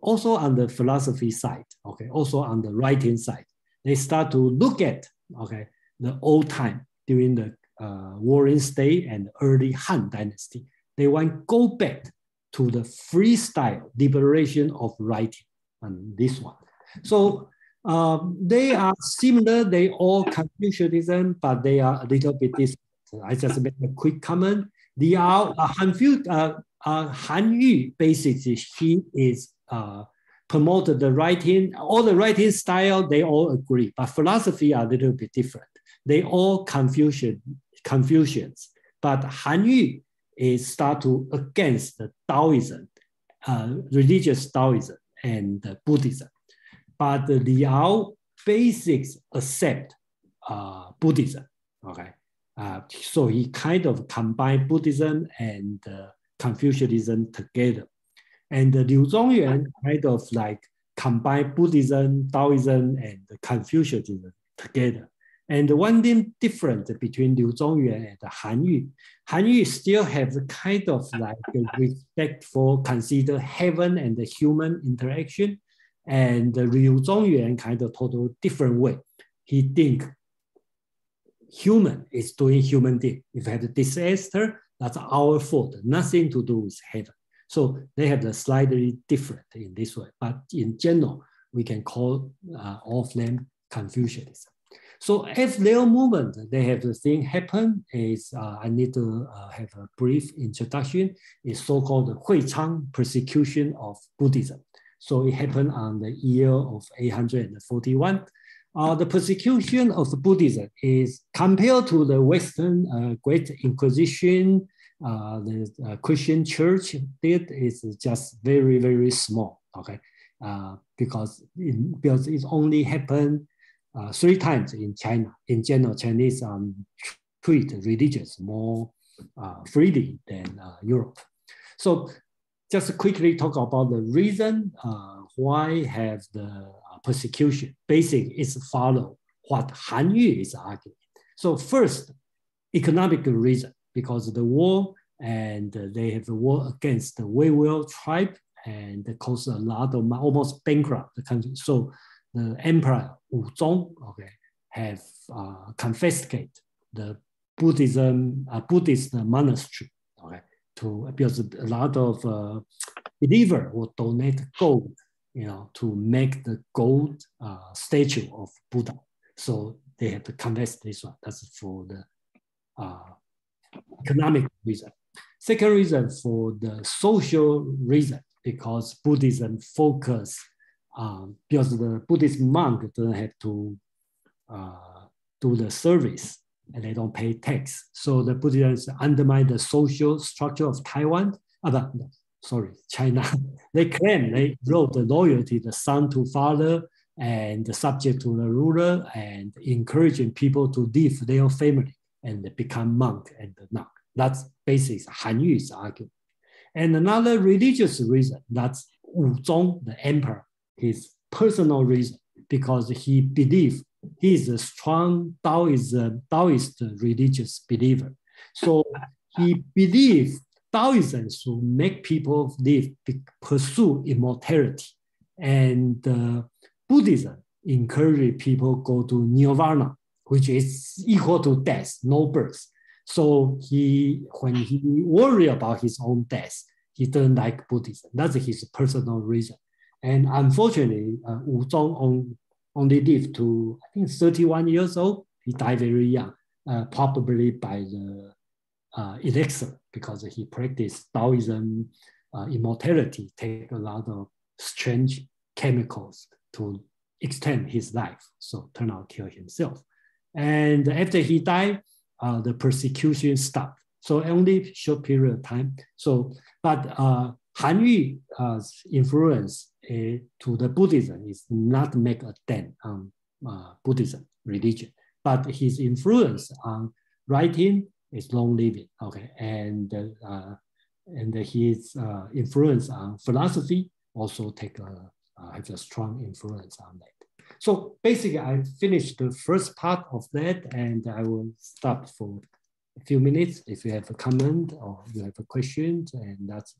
Speaker 1: also on the philosophy side. Okay, also on the writing side. They start to look at okay the old time during the uh, Warring State and early Han Dynasty. They want go back to the freestyle liberation of writing on this one. So um, they are similar, they all Confucianism, but they are a little bit different. I just make a quick comment. They are uh, Han, uh, uh, Han Yu, basically, he is uh, promoted the writing, all the writing style, they all agree, but philosophy are a little bit different. They all Confucian, Confucians, but Han Yu is start to against the Taoism, uh, religious Taoism and Buddhism. But the Li Ao basics accept uh, Buddhism. Okay, uh, so he kind of combined Buddhism and uh, Confucianism together. And Liu Zongyuan kind of like combine Buddhism, Taoism, and Confucianism together. And the one thing different between Liu Zongyuan and Han Yu, Han Yu still have kind of like respect for consider heaven and the human interaction. And Liu Zongyuan kind of total different way. He think human is doing human thing. If have a disaster, that's our fault, nothing to do with heaven. So they have the slightly different in this way, but in general, we can call uh, all of them Confucianism. So as their movement, they have the thing happen is, uh, I need to uh, have a brief introduction, is so-called the Huichang persecution of Buddhism. So it happened on the year of 841. Uh, the persecution of Buddhism is compared to the Western uh, Great Inquisition uh, the uh, Christian church did is just very, very small, okay? Because, it, because it only happened uh, three times in China. In general, Chinese um, treat religious more uh, freely than uh, Europe. So just quickly talk about the reason why have the persecution. Basic is follow what Han Yu is arguing. So first, economic reason, because of the war and they have a war against the Uyghur tribe and caused a lot of almost bankrupt the country. So the emperor Wu Zong, okay, have uh, confiscated the Buddhism, uh, Buddhist monastery, okay, to because a lot of uh, believer will donate gold, you know, to make the gold uh, statue of Buddha. So they have to confess this one. That's for the uh, economic reason. Second reason for the social reason, because Buddhism focus um, because the Buddhist monk doesn't have to uh, do the service and they don't pay tax. So the Buddhists undermine the social structure of Taiwan. Uh, sorry, China. they claim they wrote the loyalty, the son to father, and the subject to the ruler, and encouraging people to leave their family and become monk and nun. That's basically Han Yu's argument. And another religious reason, that's Wu Zong, the emperor, his personal reason, because he believed he is a strong Taoist, Taoist religious believer. So he believed Taoism should make people live, pursue immortality. And uh, Buddhism encourage people go to nirvana, which is equal to death, no birth. So he, when he worry about his own death, he doesn't like Buddhism. That's his personal reason. And unfortunately, uh, Wu Zong on, only lived to, I think, 31 years old. He died very young, uh, probably by the uh, elixir, because he practiced Taoism uh, immortality, take a lot of strange chemicals to extend his life. So turn out kill himself. And after he died, uh, the persecution stopped. So only short period of time. So, but uh, Han Yu's influence uh, to the Buddhism is not make a dent on uh, Buddhism religion, but his influence on writing is long living. Okay, and uh, and his uh, influence on philosophy also take a uh, a strong influence on that. So basically, I finished the first part of that, and I will stop for a few minutes if you have a comment or you have a question, and that's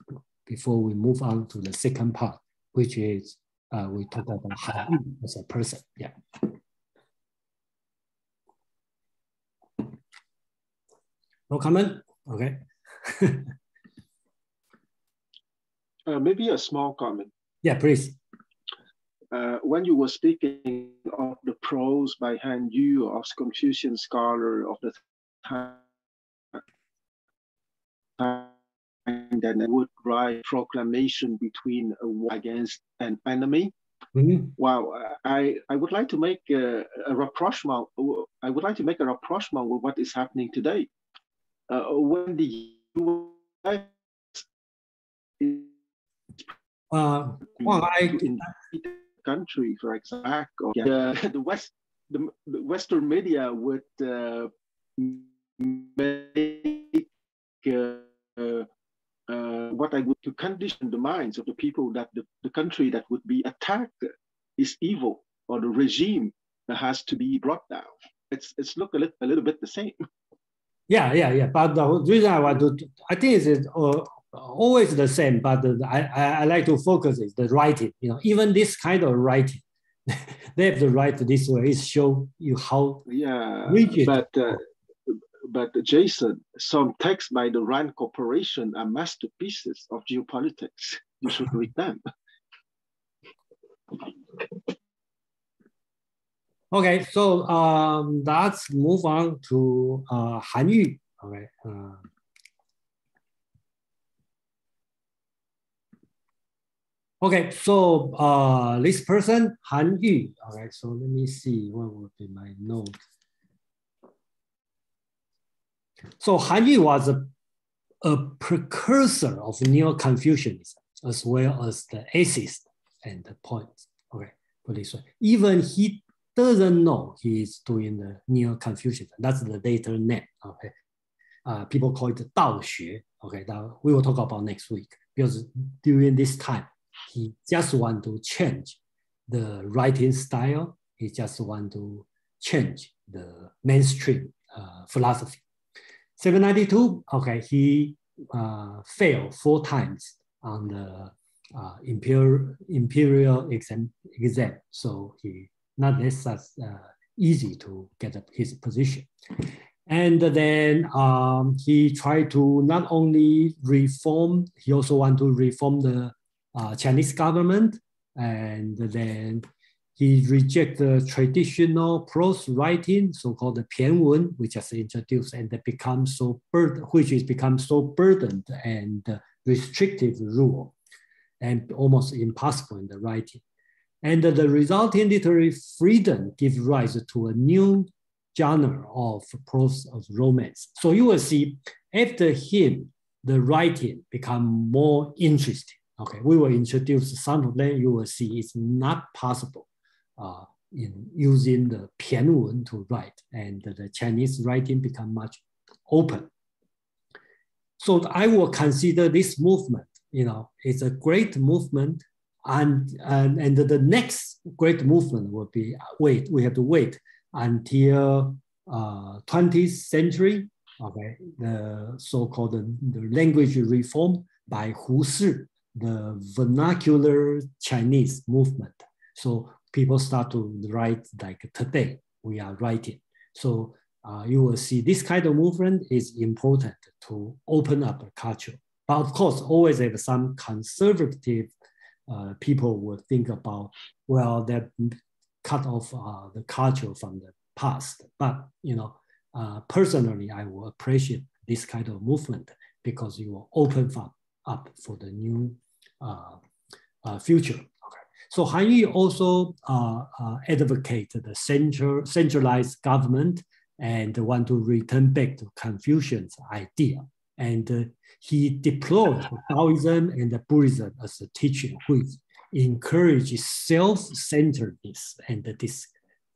Speaker 1: before we move on to the second part, which is uh, we talk about how as a person. Yeah. No comment? Okay.
Speaker 4: uh, maybe a small comment.
Speaker 1: Yeah, please
Speaker 4: uh, when you were speaking of the prose by Han Yu, of Confucian scholar of the time, and then would write proclamation between a war against an enemy. Mm-hmm. Wow, I, I would like to make a, a, rapprochement. I would like to make a rapprochement with what is happening today. Uh, when the U.S.
Speaker 1: Uh, well, I,
Speaker 4: country, for example, uh, the West, the, the, Western media would uh, make uh, what I would to condition the minds of the people that the, the country that would be attacked is evil or the regime that has to be brought down. It's it's look a little, a little bit the same.
Speaker 1: Yeah, yeah, yeah. But the reason I want to, I think it's uh, always the same, but I, I like to focus is the writing. You know, even this kind of writing, they have to write this way. It show you how
Speaker 4: yeah, rigid. But uh, but Jason, some texts by the Rand Corporation are masterpieces of geopolitics. You should read them.
Speaker 1: Okay, so um, let's move on to uh, Han Yu. Okay. Uh, Okay, so uh, this person, Han Yu. All right, so let me see what would be my note. So Yu was a, a precursor of Neo-Confucianism as well as the atheist and the point. Okay, put this way. Even he doesn't know he is doing the Neo-Confucianism. That's the later name. Okay, uh, people call it Dao Xue. Okay, that we will talk about next week because during this time he just want to change the writing style. He just want to change the mainstream uh, philosophy. 792, okay, he uh, failed four times on the uh, imperial, imperial exam, exam, so he not necessarily uh, easy to get his position. And then um, he tried to not only reform, he also want to reform the uh, Chinese government. And then he reject the traditional prose writing, so-called the Pianwen, which is introduced and becomes so burden, which has become so burdened and restrictive rule and almost impossible in the writing. And the resulting literary freedom gives rise to a new genre of prose of romance. So you will see after him, the writing become more interesting. Okay, we will introduce some of them. You will see it's not possible uh, in using the Pianwen to write, and the Chinese writing become much open. So I will consider this movement. You know, it's a great movement, and and, and the next great movement will be wait. We have to wait until uh, 20th century, okay, the so-called the, the language reform by Hu Shi, the vernacular Chinese movement. So people start to write like today we are writing. So uh, you will see this kind of movement is important to open up a culture. But of course, always have some conservative uh, people will think about, well, that cut off uh, the culture from the past. But you know, uh, personally, I will appreciate this kind of movement because you will open up, up for the new uh, uh, future. So Han Yu also uh, uh, the central, centralized government and want to return back to Confucian's idea. And uh, he deplored Taoism and Buddhism as a teaching, which encourages self-centeredness and this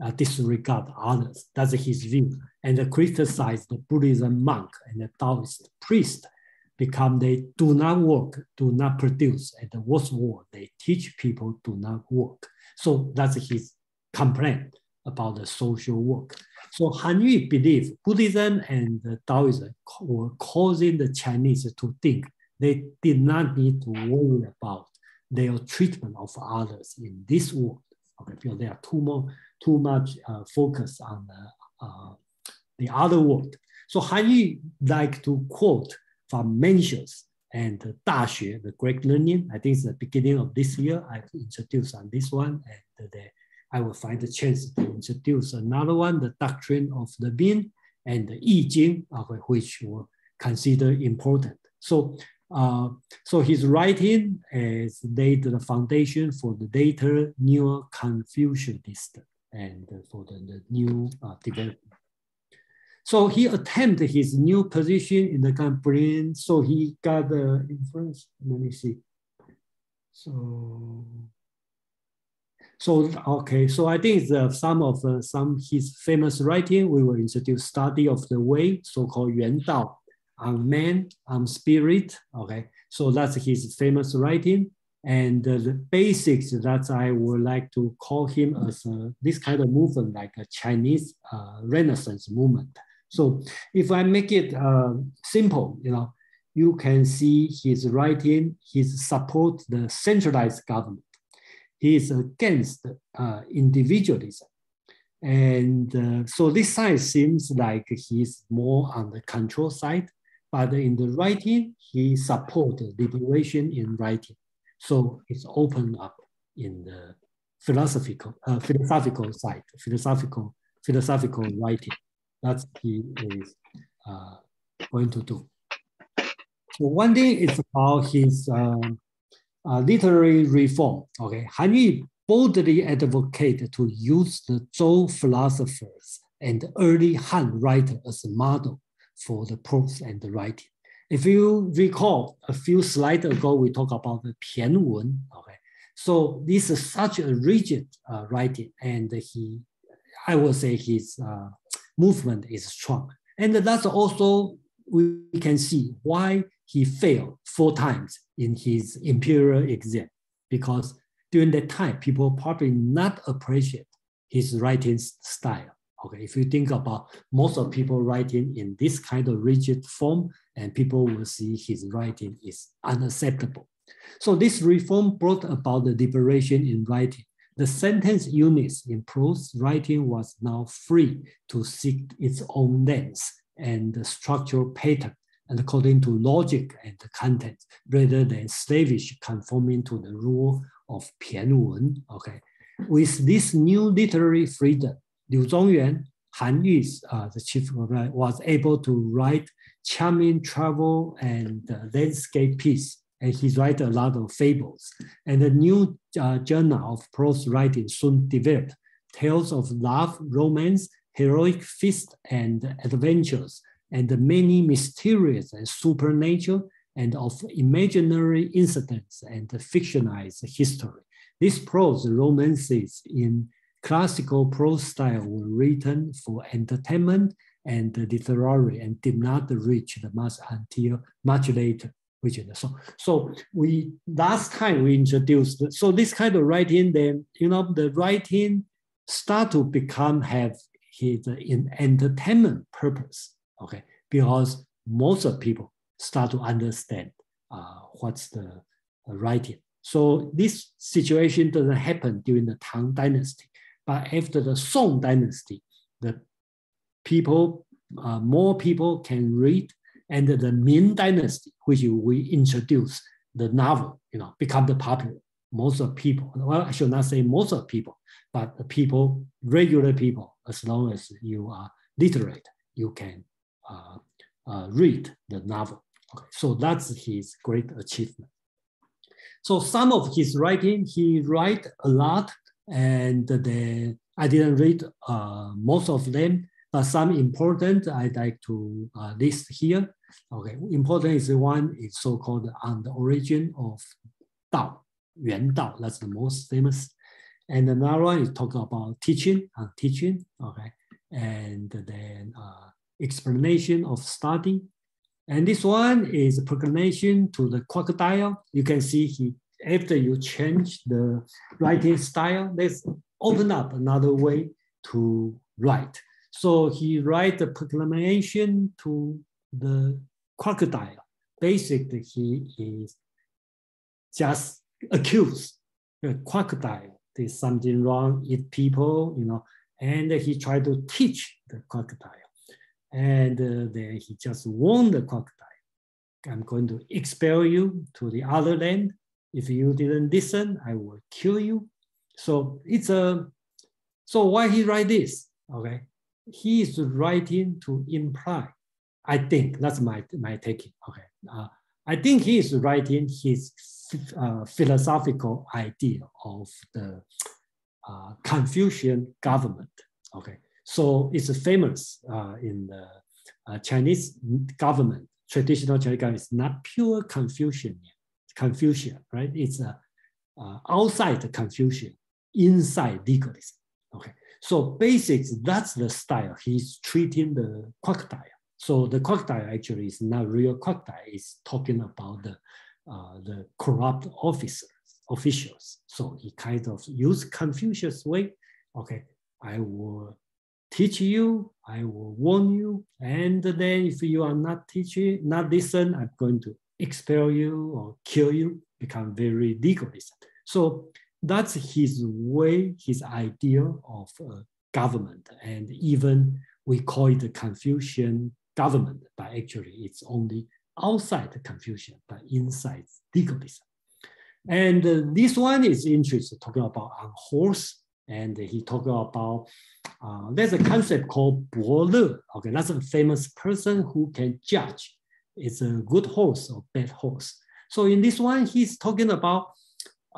Speaker 1: uh, disregard others. That's his view. And criticized the Buddhism monk and the Taoist priest become they do not work, do not produce, and the worst word, they teach people do not work. So that's his complaint about the social work. So Han Yu believed Buddhism and Taoism were causing the Chinese to think they did not need to worry about their treatment of others in this world. Okay, because they are too more too much uh, focus on the, uh, the other world. So Han Yu like to quote Mencius and Xue, the Great Learning. I think it's the beginning of this year. I introduced on this one, and the, I will find the chance to introduce another one, the doctrine of the Mean and the Yi Jing, which will consider important. So uh, so his writing has laid the foundation for the later Neo Confucianist and for the, the new uh, development. So he attempted his new position in the campaign. So he got the influence. Let me see. So, so okay. So I think the, some of uh, some his famous writing we will introduce study of the way, so-called Yuan Dao, on man, on spirit. Okay. So that's his famous writing. And uh, the basics that I would like to call him as a, this kind of movement, like a Chinese uh, Renaissance movement. So if I make it uh, simple, you know, you can see his writing, his support the centralized government. He is against uh, individualism. And uh, so this side seems like he's more on the control side, but in the writing, he supported liberation in writing. So it's open up in the philosophical, uh, philosophical side, philosophical, philosophical writing. That's he is uh, going to do. So one thing is about his um, uh, literary reform. Okay, Han Yu boldly advocated to use the Zhou philosophers and early Han writer as a model for the prose and the writing. If you recall a few slides ago, we talked about the Pianwen. Okay, so this is such a rigid uh, writing, and he, I would say, his uh, movement is strong, and that's also we can see why he failed four times in his imperial exam, because during that time, people probably not appreciate his writing style. Okay, if you think about most of people writing in this kind of rigid form, and people will see his writing is unacceptable. So this reform brought about the liberation in writing. The sentence units in prose writing was now free to seek its own length and structural pattern and according to logic and content rather than slavish conforming to the rule of Pianwen. Okay, with this new literary freedom, Liu Zongyuan, Han Yu, uh, the chief was able to write charming travel and uh, landscape piece and he write a lot of fables. And the new uh, genre of prose writing soon developed, tales of love, romance, heroic feast, and adventures, and many mysterious and supernatural and of imaginary incidents and fictionalized history. These prose romances in classical prose style were written for entertainment and literary and did not reach the mass until much later. So, so we last time we introduced so this kind of writing, then you know the writing start to become have his in entertainment purpose. Okay, because most of people start to understand uh, what's the writing. So this situation doesn't happen during the Tang Dynasty, but after the Song Dynasty, the people, uh, more people can read, and the Ming Dynasty, which we introduce the novel, you know, become the popular. Most of people, well, I should not say most of people, but the people, regular people, as long as you are literate, you can uh, uh, read the novel. Okay, so that's his great achievement. So some of his writing, he write a lot, and then I didn't read uh, most of them, some important I'd like to uh, list here. Okay, important is the one is so-called on the origin of Dao, Yuan Dao. That's the most famous. And another one is talking about teaching, uh, teaching. Okay, and then uh, explanation of study, and this one is proclamation to the crocodile. You can see he, after you change the writing style, let's open up another way to write. So he write the proclamation to the crocodile. Basically, he is just accused the crocodile did something wrong, eat people, you know, and he tried to teach the crocodile. And uh, then he just warned the crocodile, I'm going to expel you to the other land. If you didn't listen, I will kill you. So it's a, so why he write this, okay? He is writing to imply, I think, that's my, my taking, okay? Uh, I think he is writing his uh, philosophical idea of the uh, Confucian government, okay? So it's famous uh, in the uh, Chinese government, traditional Chinese government is not pure Confucian, Confucian, right? It's a uh, outside the Confucian, inside legalism. Okay, so basics, that's the style. He's treating the crocodile. So the crocodile actually is not real crocodile. It's talking about the uh, the corrupt officers, officials. So he kind of used Confucius way. Okay, I will teach you, I will warn you, and then if you are not teaching, not listen, I'm going to expel you or kill you, become very legalist. So that's his way, his idea of uh, government. And even we call it the Confucian government, but actually it's only outside the Confucian, but inside legalism. And uh, this one is interesting, talking about on horse and he talked about uh, there's a concept called Bo Le. Okay, that's a famous person who can judge it's a good horse or bad horse. So in this one, he's talking about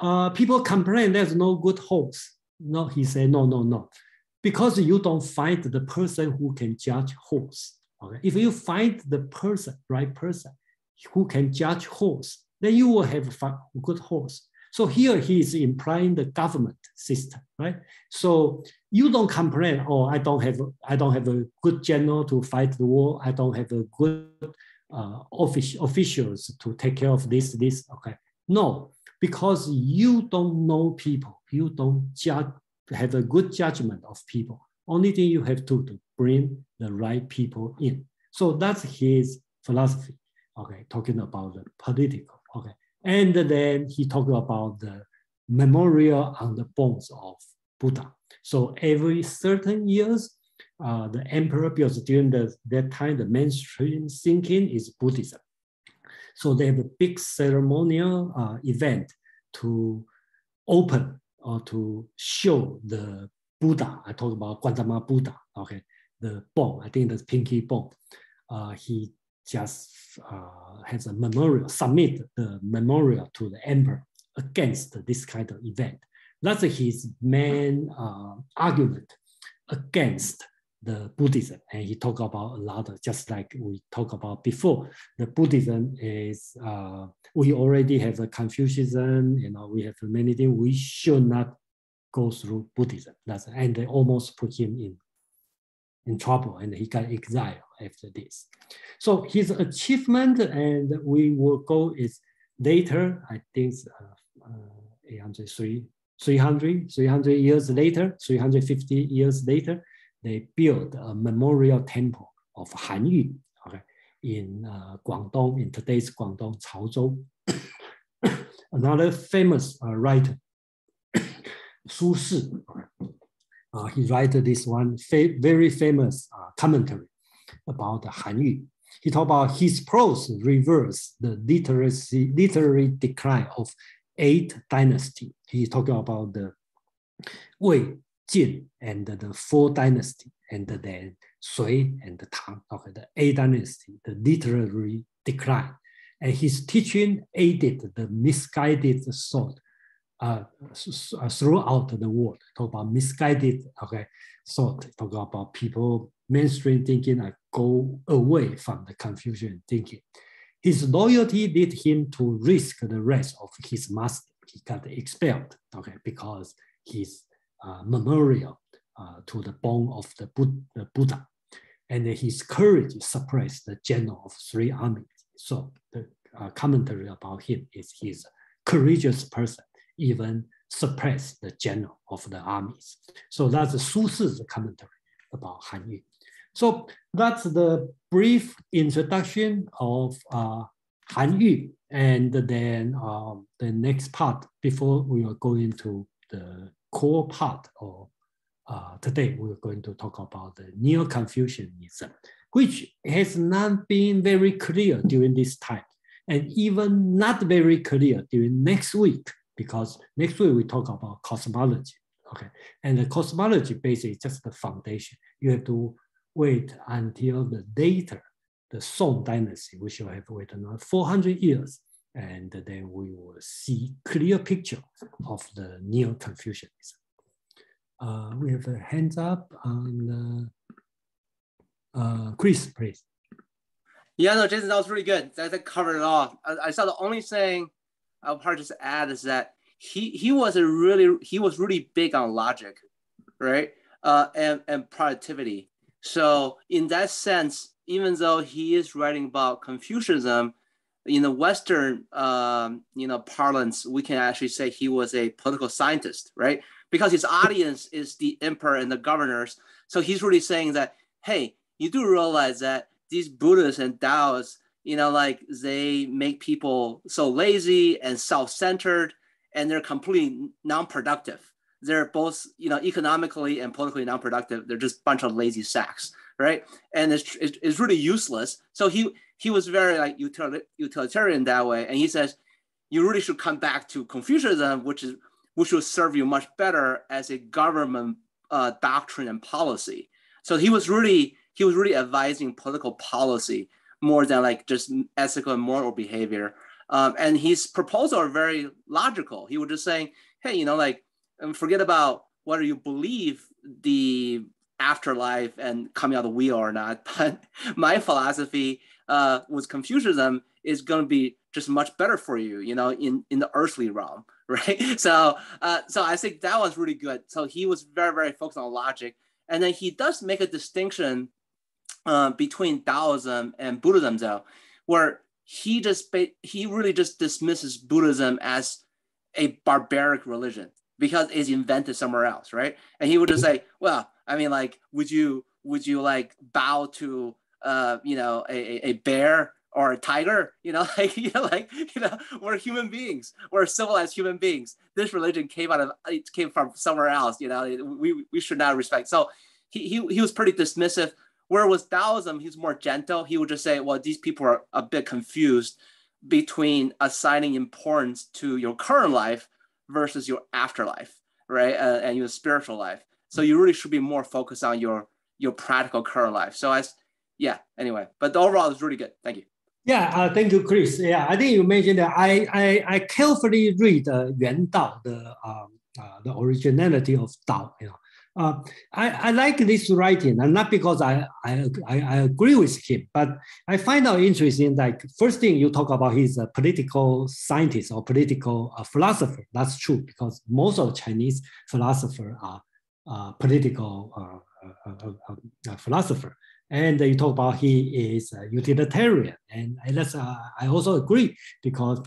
Speaker 1: uh, people complain there's no good horse. No, he said no, no, no, because you don't find the person who can judge horse. Okay, if you find the person, right person, who can judge horse, then you will have a good horse. So here he is implying the government system, right? So you don't complain, oh, I don't have, I don't have a good general to fight the war. I don't have a good uh, officials to take care of this, this, okay. No, because you don't know people. You don't judge, have a good judgment of people. Only thing you have to do, bring the right people in. So that's his philosophy, okay, talking about the political, okay. And then he talked about the memorial on the bones of Buddha. So every certain years, uh, the emperor, because during the, that time, the mainstream thinking is Buddhism. So they have a big ceremonial uh, event to open or to show the Buddha. I talk about Gautama Buddha, okay, the bone, I think the pinky bone. Uh, he just uh, has a memorial, submit the memorial to the emperor against this kind of event. That's his main uh, argument against the Buddhism. And he talked about a lot, of, just like we talked about before. The Buddhism is, uh, we already have a Confucianism, you know, we have many things. We should not go through Buddhism. That's, and they almost put him in, in trouble and he got exiled after this. So his achievement, and we will go is later, I think uh, uh, 800, 300, 300 years later, 350 years later, they built a memorial temple of Han Yu okay, in uh, Guangdong, in today's Guangdong, Chaozhou. Another famous uh, writer, Su Shi, uh, he wrote this one fa very famous uh, commentary about Han Yu. He talked about his prose reverse the literacy, literary decline of eight dynasty. He talking about the Wei, Jin, and the four dynasty, and then Sui and the Tang, okay, the eight dynasty, the literary decline. And his teaching aided the misguided thought uh, uh, throughout the world. Talk about misguided okay, thought, talk about people mainstream thinking and go away from the Confucian thinking. His loyalty led him to risk the rest of his master. He got expelled, okay, because uh, memorial uh, to the bone of the, Buddha. And his courage suppressed the general of three armies. So the uh, commentary about him is he's a courageous person, even suppress the general of the armies. So that's Su Shi's commentary about Han Yu. So that's the brief introduction of uh, Han Yu. And then um, the next part, before we are going to the core part of uh, today, we're going to talk about the Neo-Confucianism, which has not been very clear during this time, and even not very clear during next week, because next week we talk about cosmology, okay? And the cosmology basically is just the foundation. You have to wait until the later, the Song dynasty, which will have wait another 400 years, and then we will see clear picture of the Neo-Confucianism. Uh, we have a hands up on uh, uh, Chris, please.
Speaker 2: Yeah, no, Jason, that was really good. That, that covered it all. I, I saw the only thing I'll probably just add is that he he was a really he was really big on logic, right? Uh, and and productivity. So in that sense, even though he is writing about Confucianism, in the Western, um, you know, parlance, we can actually say he was a political scientist, right? Because his audience is the emperor and the governors. So he's really saying that, hey, you do realize that these Buddhists and Taoists, you know, like they make people so lazy and self-centered, and they're completely non-productive they're both you know economically and politically non-productive they're just a bunch of lazy sacks right and it's, it's really useless so he he was very like utilitarian that way and he says you really should come back to confucianism which is which will serve you much better as a government uh, doctrine and policy. So he was really he was really advising political policy more than like just ethical and moral behavior. Um, and his proposals are very logical. He was just saying hey you know like forget about whether you believe the afterlife and coming out of the wheel or not. But my philosophy uh, with Confucianism is going to be just much better for you, you know, in, in the earthly realm, right? So, uh, so I think that was really good. So he was very, very focused on logic. And then he does make a distinction uh, between Taoism and Buddhism, though, where he just, he really just dismisses Buddhism as a barbaric religion because it's invented somewhere else, right? And he would just say, well, I mean, like, would you would you like bow to uh, you know, a, a bear or a tiger? You know, like you know, like you know, we're human beings. We're civilized human beings. This religion came out of it came from somewhere else. You know, we we should not respect. So he he, he was pretty dismissive. Where was Taoism, he's more gentle. He would just say, well, these people are a bit confused between assigning importance to your current life versus your afterlife, right? Uh, and your spiritual life. So you really should be more focused on your your practical current life. So as yeah, anyway, but overall is really good. Thank you.
Speaker 1: Yeah, uh, thank you, Chris. Yeah, I think you mentioned that I I, I carefully read uh, Yuan Dao, the um, uh, the originality of Dao. You know, uh, I, I like this writing, and not because I, I, I I agree with him, but I find out interesting. Like first thing you talk about, he's a political scientist or political uh, philosopher. That's true because most of Chinese philosophers are political uh, uh, uh, philosopher. And you talk about he is utilitarian, and that's I also agree because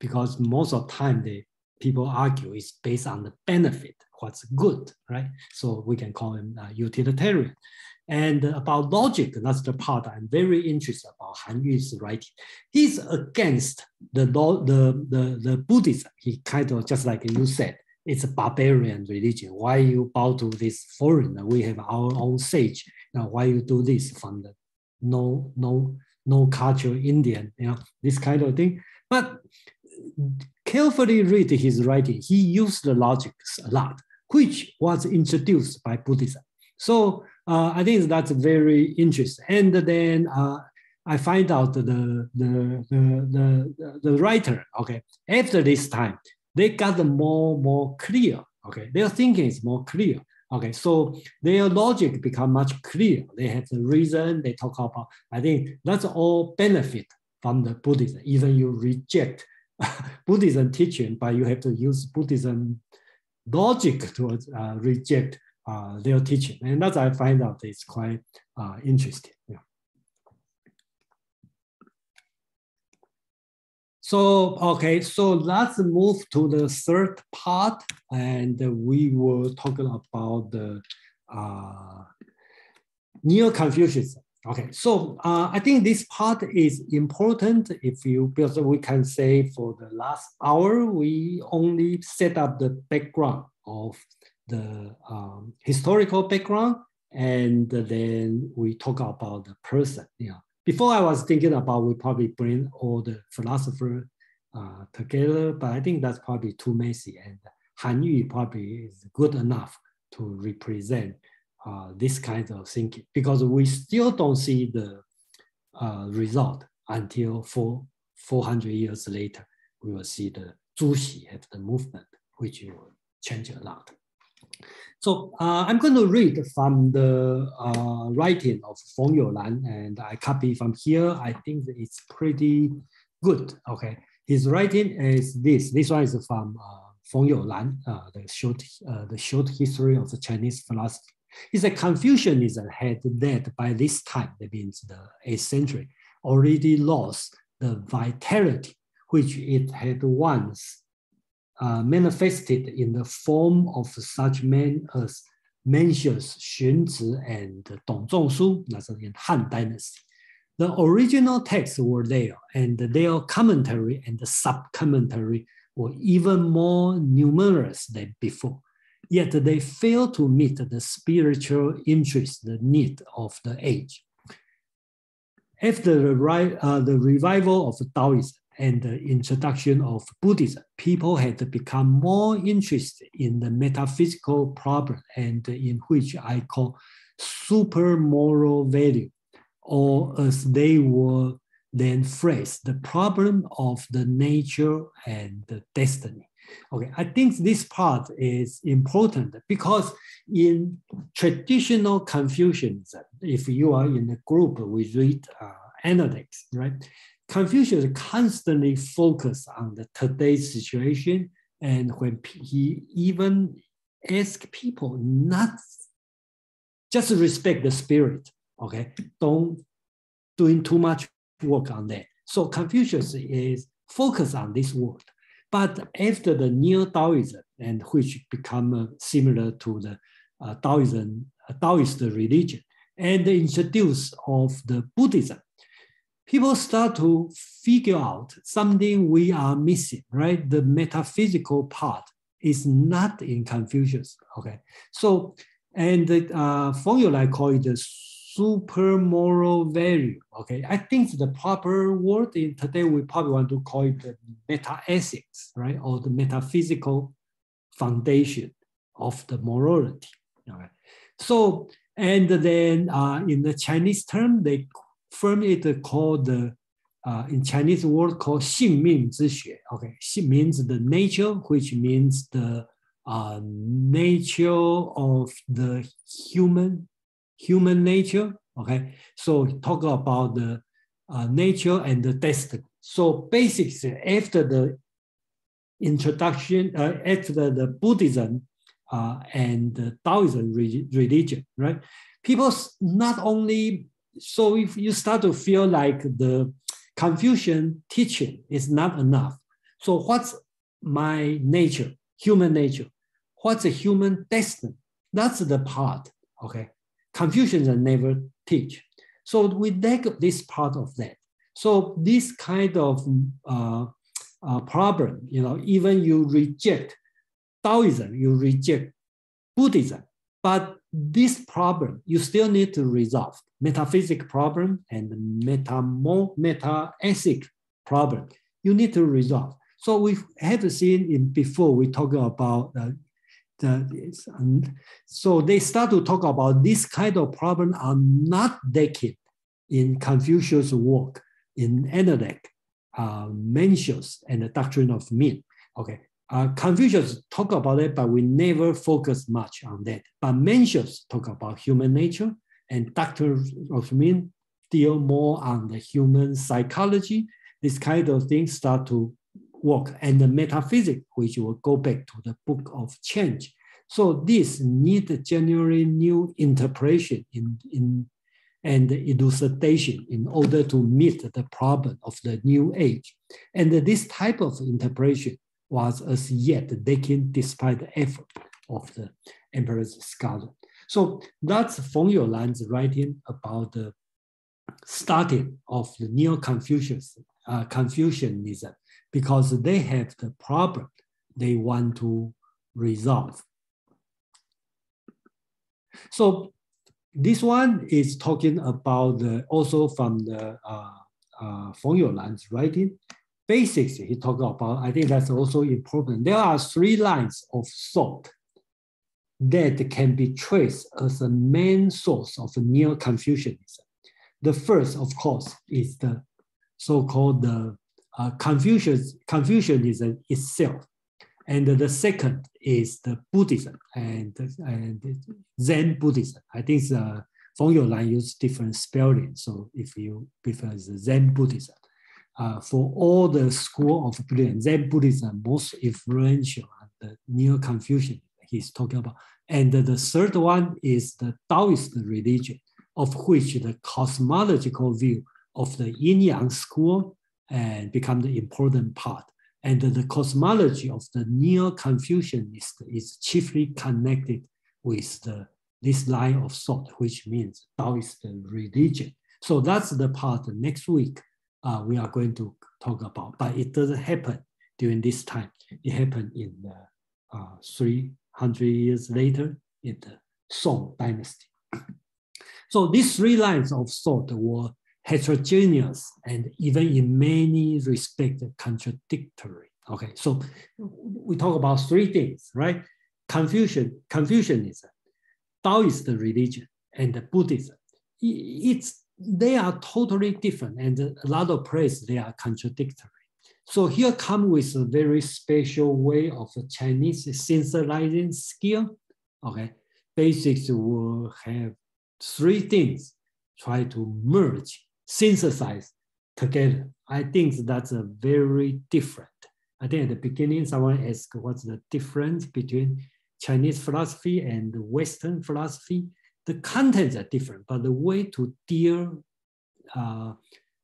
Speaker 1: because most of the time the people argue is based on the benefit what's good, right? So we can call him uh, utilitarian. And about logic, that's the part I'm very interested about Han Yu's writing. He's against the, the, the, the Buddhism. He kind of, just like you said, it's a barbarian religion. Why you bow to this foreigner? We have our own sage. Now, why you do this from the no, no, no culture Indian, you know, this kind of thing. But carefully read his writing, he used the logics a lot which was introduced by Buddhism. So uh, I think that's very interesting. And then uh, I find out the, the, the, the, the, writer, okay, after this time, they got the more, more clear, okay, their thinking is more clear. Okay, so their logic become much clear. They have the reason they talk about. I think that's all benefit from the Buddhism. Even you reject Buddhism teaching, but you have to use Buddhism logic to uh, reject uh, their teaching. And that I find out is quite uh, interesting. Yeah. So, okay, so let's move to the third part and we will talk about the uh, Neo-Confucianism. Okay, so uh, I think this part is important if you, because we can say for the last hour, we only set up the background of the um, historical background and then we talk about the person. Yeah. Before I was thinking about we probably bring all the philosopher uh, together, but I think that's probably too messy and Han Yu probably is good enough to represent uh, this kind of thinking because we still don't see the uh, result until four, 400 years later. We will see the Zhu Xi have the movement, which will change a lot. So uh, I'm going to read from the uh, writing of Feng Youlan, and I copy from here. I think it's pretty good. Okay, his writing is this. This one is from uh, Feng Youlan, uh, the short, uh, the short history of the Chinese philosophy. He said Confucianism had that by this time, that means the 8th century, already lost the vitality which it had once uh, manifested in the form of such men as Mencius, Xunzi, and Dong Zhongshu, that's in Han Dynasty. The original texts were there, and their commentary and the sub-commentary were even more numerous than before yet they fail to meet the spiritual interest, the need of the age. After the, uh, the revival of Taoism and the introduction of Buddhism, people had become more interested in the metaphysical problem and in which I call super moral value, or as they were then phrased, the problem of the nature and the destiny. Okay, I think this part is important because in traditional Confucianism, if you are in a group, we read uh, analects, right? Confucius constantly focus on the today's situation, and when he even ask people not just respect the spirit, okay, don't doing too much work on that. So Confucius is focused on this word. But after the Neo Taoism, and which become uh, similar to the uh, Taoism, Taoist religion, and the introduce of the Buddhism, people start to figure out something we are missing, right? The metaphysical part is not in Confucius, okay? So, and uh, Youlan call it the super moral value, okay? I think the proper word in today, we probably want to call it the meta ethics, right? Or the metaphysical foundation of the morality, okay? So, and then uh, in the Chinese term, they firm it called the uh, in Chinese word called 性命之学. Okay, 性 means the nature, which means the uh, nature of the human human nature. Okay, so talk about the uh, nature and the destiny. So basically, after the introduction, uh, after the Buddhism uh, and the Taoism re religion, right? People not only so if you start to feel like the Confucian teaching is not enough, so what's my nature, human nature? What's a human destiny? That's the part, okay? Confucians never teach. So we take this part of that. So this kind of uh, uh, problem, you know, even you reject Taoism, you reject Buddhism, but this problem you still need to resolve metaphysic problem and meta meta-ethic problem you need to resolve. So we have seen in before we talk about uh, the, um, so they start to talk about this kind of problem are not decade in Confucius' work in Analect, uh, Mencius, and the Doctrine of Mean. Okay, uh, Confucius talk about it, but we never focus much on that. But Mencius talk about human nature, and Dr. Osmin deal more on the human psychology. This kind of things start to work, and the metaphysics, which will go back to the book of change. So this need genuinely new interpretation in, in and elucidation in order to meet the problem of the new age. And this type of interpretation was as yet taken despite the effort of the emperor's scholar. So that's Feng Youlan's writing about the starting of the Neo-Confucius, uh, Confucianism, because they have the problem they want to resolve. So this one is talking about the, also from the uh, uh, Feng Youlan's writing, basics he talked about, I think that's also important. There are three lines of thought that can be traced as the main source of Neo-Confucianism. The first, of course, is the so-called the uh, Confucius, Confucianism itself. And the second is the Buddhism and, and Zen Buddhism. I think uh, Feng Youlan used different spelling. So if you prefer the Zen Buddhism, uh, for all the school of Buddhism, Zen Buddhism most influential, the Neo-Confucian he's talking about. And the third one is the Taoist religion, of which the cosmological view of the yin-yang school and become the important part. And the cosmology of the Neo-Confucianist is chiefly connected with the, this line of thought, which means Taoist religion. So that's the part next week uh, we are going to talk about, but it doesn't happen during this time. It happened in the uh, 300 years later in the Song dynasty. So these three lines of thought were heterogeneous and even in many respects contradictory. Okay, so we talk about three things, right? Confucian, Confucianism, Taoist religion, and Buddhism. It's they are totally different and a lot of places they are contradictory. So here come with a very special way of Chinese synthesizing skill. Okay, basics will have three things, try to merge, synthesize together. I think that's a very different. I think at the beginning, someone asked what's the difference between Chinese philosophy and Western philosophy the contents are different, but the way to deal uh,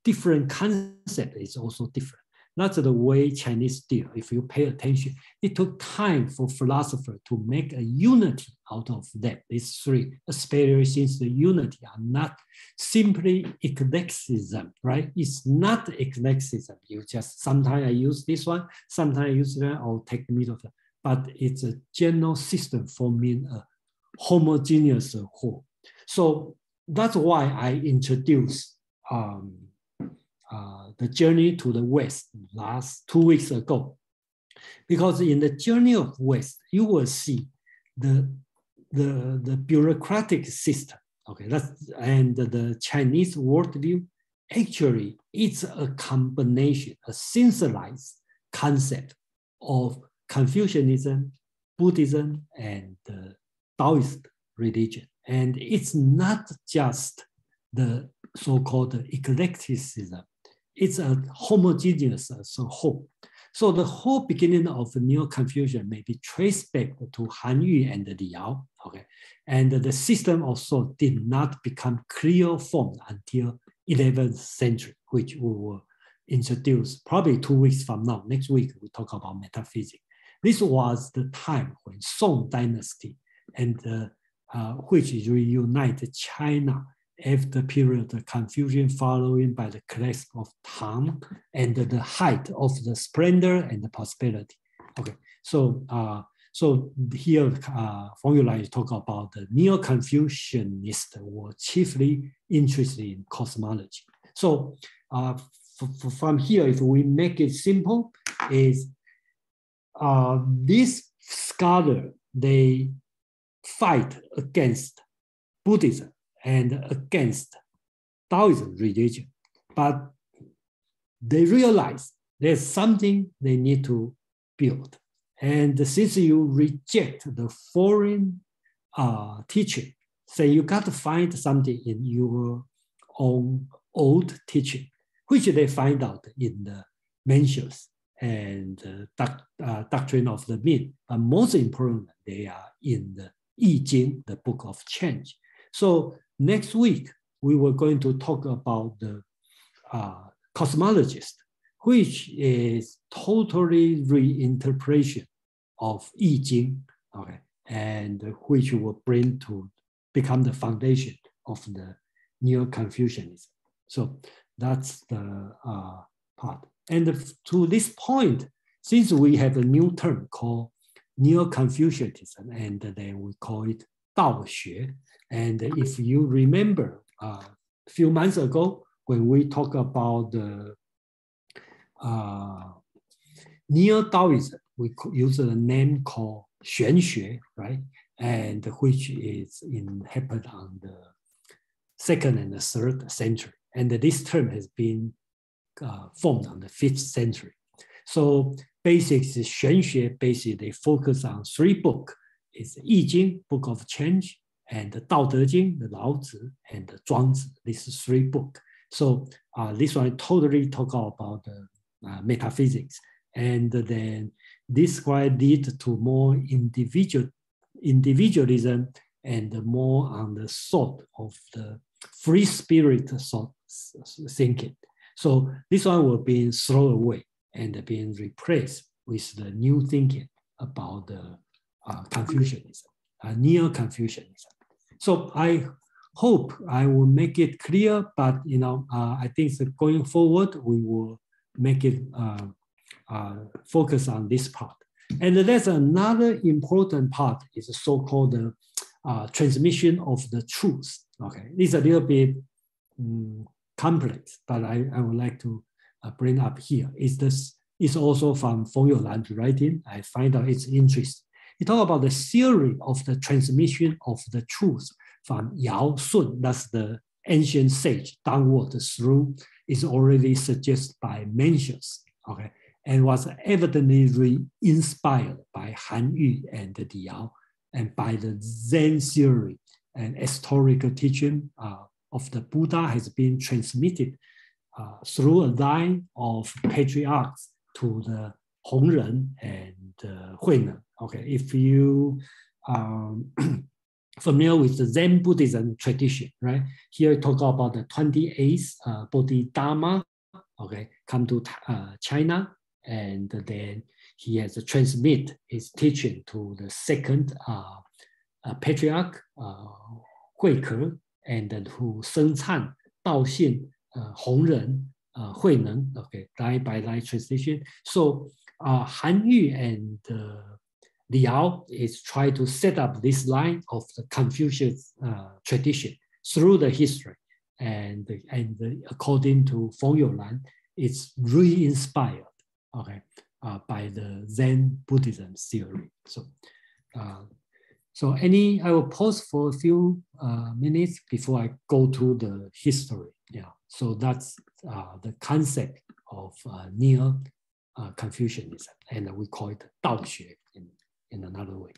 Speaker 1: different concept is also different. That's the way Chinese deal. If you pay attention, it took time for philosopher to make a unity out of that. These three, especially since the unity are not simply eclecticism, right? It's not eclecticism. You just sometimes I use this one, sometimes I use that, or take the middle. But it's a general system forming a homogeneous whole. So that's why I introduced um, uh, the journey to the West last two weeks ago. Because in the journey of West, you will see the, the, the bureaucratic system, okay, that's, and the Chinese worldview, actually it's a combination, a synthesized concept of Confucianism, Buddhism, and uh, Taoist religion. And it's not just the so-called eclecticism. It's a homogeneous uh, as a whole. So the whole beginning of Neo-Confucian may be traced back to Han Yu and Li Ao. Okay, and the system also did not become clear formed until 11th century, which we will introduce probably two weeks from now. Next week we talk about metaphysics. This was the time when Song Dynasty and uh, uh, which reunited China after period of confusion following by the collapse of Tang and the height of the splendor and the prosperity. Okay, so uh, so here uh, Feng Youlan talk about the Neo-Confucianists were chiefly interested in cosmology. So uh, from here, if we make it simple, is uh, this scholar, they fight against Buddhism and against Taoism religion, but they realize there's something they need to build. And since you reject the foreign uh, teaching, say you got to find something in your own old teaching, which they find out in the Mencius and uh, doc, uh, doctrine of the mean. But most important, they are in the I Ching, the book of change. So next week, we were going to talk about the uh, cosmologist, which is totally reinterpretation of I Ching, okay, and which will bring to become the foundation of the Neo-Confucianism. So that's the uh, part. And to this point, since we have a new term called Neo-Confucianism, and then we call it Dao Xue. And if you remember uh, a few months ago, when we talk about the uh, Neo-Daoism, we use a name called Xuan Xue, right? And which is in happened on the second and the third century. And this term has been uh, formed on the fifth century. So basics is basically they focus on three books. It's I Ching, Book of Change, and the Dao De Jing, the Lao Tzu, and the Zhuangzi. This is three books. So uh, this one totally talk about uh, metaphysics. And then this one lead to more individual individualism and more on the thought of the free spirit thought thinking. So this one will be thrown away and being replaced with the new thinking about the uh, Confucianism, uh, Neo-Confucianism. So I hope I will make it clear, but you know, uh, I think that going forward, we will make it uh, uh, focus on this part. And there's another important part is so-called uh, transmission of the truth. Okay, it's a little bit um, complex, but I, I would like to uh, bring up here is this is also from Feng Youlan's writing. I find out its interest. He talk about the theory of the transmission of the truth from Yao Sun, that's the ancient sage, downward through, is already suggested by Mencius, okay, and was evidently inspired by Han Yu and Li Ao, and by the Zen theory and historical teaching uh, of the Buddha has been transmitted uh, through a line of patriarchs to the Hongren and uh, Huineng. Okay, if you um, familiar with the Zen Buddhism tradition, right? Here talk about the 28th uh, Bodhidharma, okay, come to uh, China, and then he has to transmit his teaching to the second uh, uh, patriarch, uh, Hui Ke, and then who Seng Can, Dao Xin, uh, Hong Ren, Hui okay, line by line translation. So uh, Han Yu and Li Ao is trying to set up this line of the Confucius uh, tradition through the history. And, and according to Feng Youlan, it's re-inspired okay, by the Zen Buddhism theory. So, so any, I will pause for a few uh, minutes before I go to the history. Yeah, so that's uh, the concept of uh, Neo uh, Confucianism, and we call it Dao Xue in, in another way.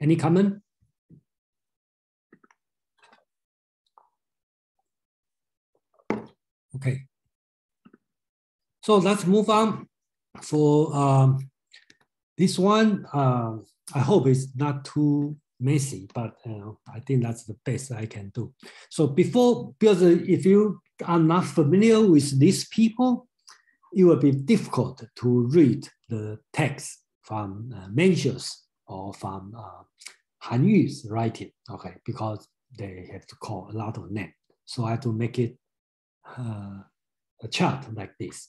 Speaker 1: Any comment? Okay. So let's move on for um, this one. Uh, I hope it's not too messy, but uh, I think that's the best I can do. So before, because if you are not familiar with these people, it will be difficult to read the text from uh, Mencius or from uh, Han Yu's writing, okay, because they have to call a lot of names. So I have to make it uh, a chart like this.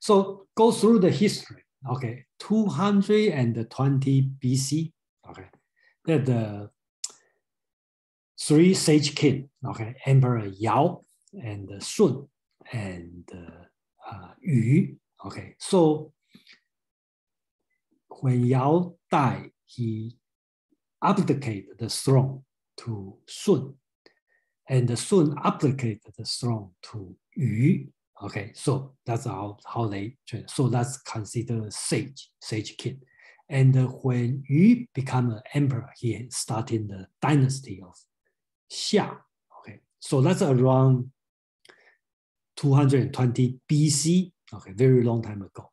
Speaker 1: So go through the history. Okay, 220 BC. Okay, that the three sage king. Okay, Emperor Yao and Sun and uh, Yu. Okay, so when Yao died, he abdicated the throne to Sun and Sun abdicated the throne to Yu. Okay, so that's how, how they train. so that's considered sage, sage king. And when Yu become an emperor, he started the dynasty of Xia. Okay, so that's around 220 BC. Okay, very long time ago.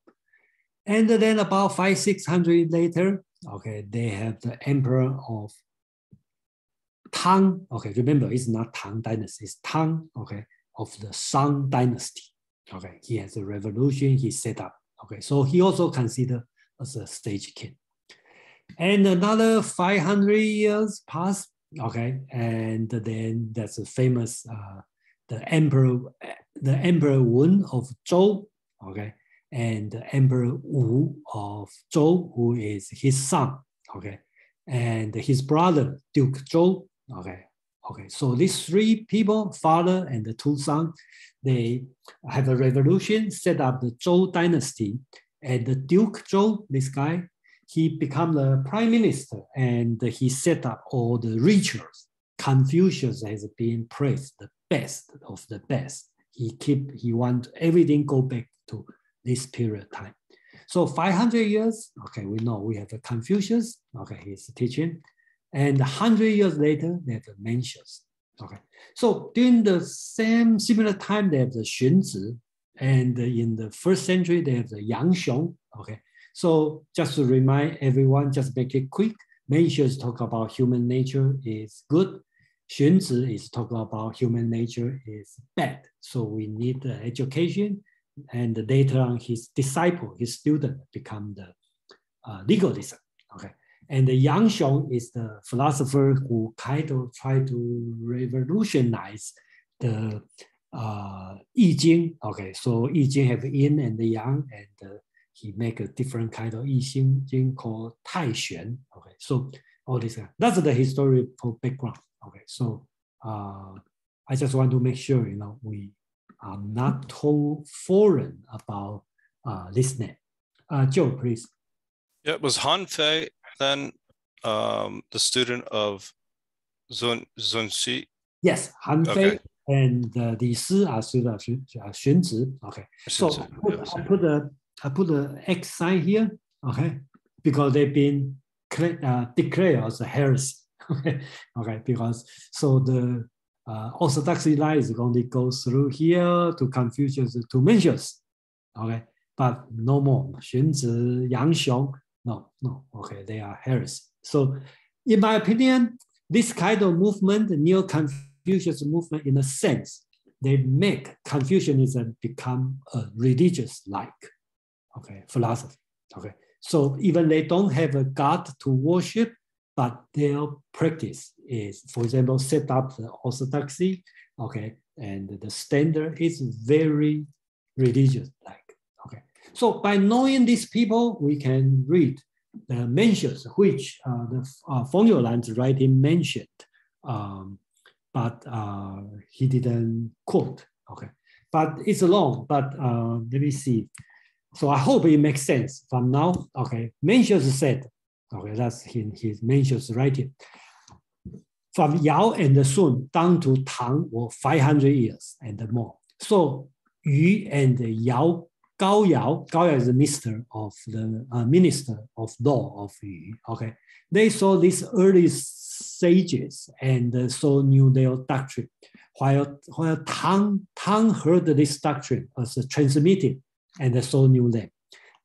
Speaker 1: And then about five, six hundred later, okay, they have the emperor of Tang, okay, remember it's not Tang dynasty, it's Tang, okay, of the Shang dynasty. Okay, he has a revolution he set up. Okay, so he also considered as a stage king. And another 500 years passed, okay, and then that's a famous, uh, the emperor, the emperor Wen of Zhou, okay, and the emperor Wu of Zhou, who is his son, okay, and his brother Duke Zhou, Okay, okay. So these three people, father and the two sons, they have a revolution, set up the Zhou dynasty, and the Duke Zhou, this guy, he become the prime minister, and he set up all the rituals. Confucius has been praised the best of the best. He keep he want everything go back to this period of time. So 500 years, okay, we know we have a Confucius, okay, he's teaching. And 100 years later, they have the Mencius. Okay, so during the same similar time, they have the Xunzi, and in the first century, they have the Yang Xiong. Okay, so just to remind everyone, just make it quick. Mencius talk about human nature is good. Xunzi is talking about human nature is bad. So we need the education, and the later on, his disciple, his student, become the uh, legalism. Okay, and the Yang Xiong is the philosopher who kind of tried to revolutionize the uh, I Ching. Okay, so I Ching have yin and the yang, and uh, he make a different kind of I Ching called Tai Xuan. Okay, so all this, that's the historical background. Okay, so uh, I just want to make sure, you know, we are not too foreign about uh, this name. Uh, Joe, please.
Speaker 5: Yeah, it was Han Fei then um, the student of Zun Zunxi?
Speaker 1: Yes, Han Fei okay. and uh, Li Si are students of Xun, Zi. Okay, so I put, I put a I put a X sign here. Okay, because they've been uh, declared as a heresy. okay, okay, because so the uh, orthodoxy line is going to go through here to Confucius to Mencius. Okay, but no more Xunzi, Yang Xiong no, no, okay, they are heresy. So in my opinion, this kind of movement, Neo-Confucius movement, in a sense, they make Confucianism become a religious-like, okay, philosophy. Okay, so even they don't have a god to worship, but their practice is, for example, set up the orthodoxy, okay, and the standard is very religious-like. So by knowing these people, we can read the Mencius which uh, the uh, Feng Youlan's writing mentioned, um, but uh, he didn't quote. Okay, but it's long. But uh, let me see. So I hope it makes sense from now. Okay, Mencius said. Okay, that's in his Mencius writing. From Yao and the Sun down to Tang were 500 years and more. So Yu and Yao Gao Yao, Gao Yao is the minister of the uh, minister of law of Yu. Okay, they saw these early sages and uh, so knew their doctrine. While while Tang Tang heard this doctrine as transmitted and so knew them.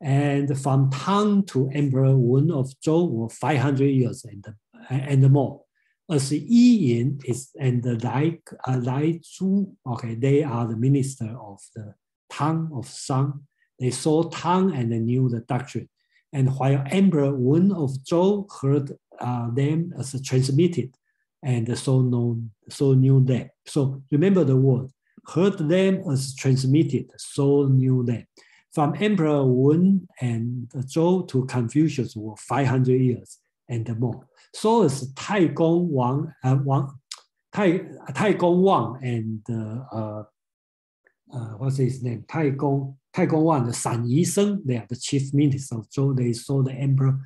Speaker 1: And from Tang to Emperor Wen of Zhou were 500 years and, and more. As Yi Yin is and Lai, uh, Lai Zhu, okay, they are the minister of the Tang of Shang. They saw Tang and they knew the doctrine. And while Emperor Wen of Zhou heard uh, them as transmitted, and so known, so knew them. So remember the word, heard them as transmitted, so knew them. From Emperor Wen and Zhou to Confucius were 500 years and more. So is Tai Gong Wang, uh, Wang Tai, tai Gong Wang and uh, uh, what's his name? Tai Gong, Tai Gong Wan, the San Yi Sheng, they are the chief ministers of Zhou. They saw the emperor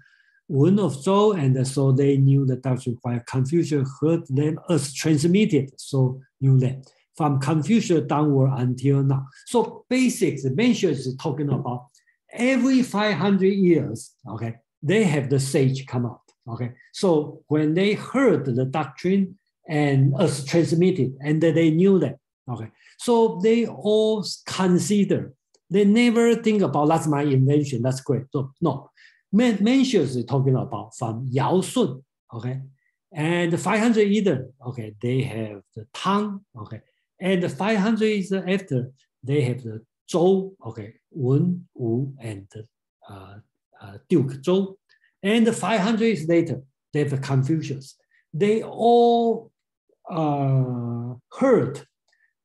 Speaker 1: Wen of Zhou, and so they knew the doctrine while Confucius heard them as transmitted, so knew them from Confucius downward until now. So basics, Mencius is talking about every 500 years, okay, they have the sage come out, okay. So when they heard the doctrine and as transmitted, and they knew that, okay. So they all consider, they never think about that's my invention, that's great. So no, Mencius is talking about from Yao Sun, okay, and 500 either, okay, they have the Tang, okay, and the 500 is after they have the Zhou, okay, Wen, Wu, and uh, uh, Duke Zhou. And the 500 years later, they have the Confucius. They all uh, heard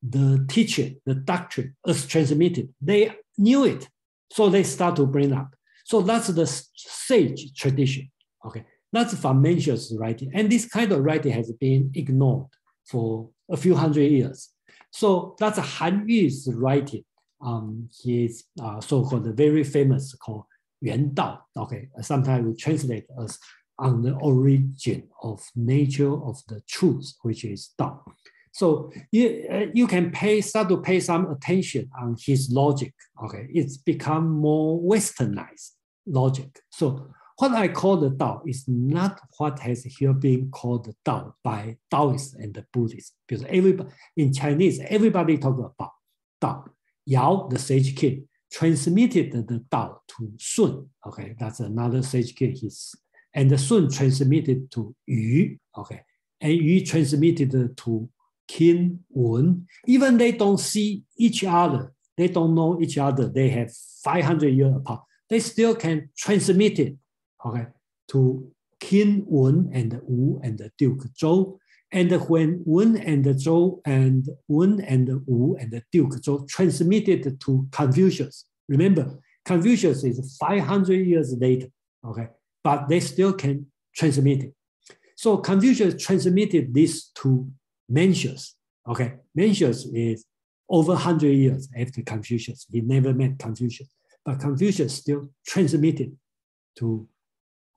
Speaker 1: the teaching, the doctrine as transmitted. They knew it, so they start to bring up. So that's the sage tradition. Okay, that's from Mencius writing, and this kind of writing has been ignored for a few hundred years. So that's Han Yu's writing on his uh, so-called very famous called Yuan Dao. Okay, sometimes we translate as on the origin of nature of the truth, which is Dao. So you, uh, you can pay, start to pay some attention on his logic. Okay, it's become more westernized logic. So what I call the Dao is not what has here been called the Dao by Taoists and the Buddhists. Because everybody in Chinese, everybody talk about Dao. Yao, the sage king, transmitted the Dao to Sun. Okay, that's another sage king. He's, and the Sun transmitted to Yu. Okay, and Yu transmitted to King Wen. Even they don't see each other, they don't know each other. They have 500 years apart. They still can transmit it okay, to King Wen and Wu and the Duke Zhou. And when Wen and Zhou and Wen and Wu and the Duke Zhou transmitted to Confucius, remember, Confucius is 500 years later, okay, but they still can transmit it. So Confucius transmitted this to Mencius, okay. Mencius is over 100 years after Confucius. He never met Confucius, but Confucius still transmitted to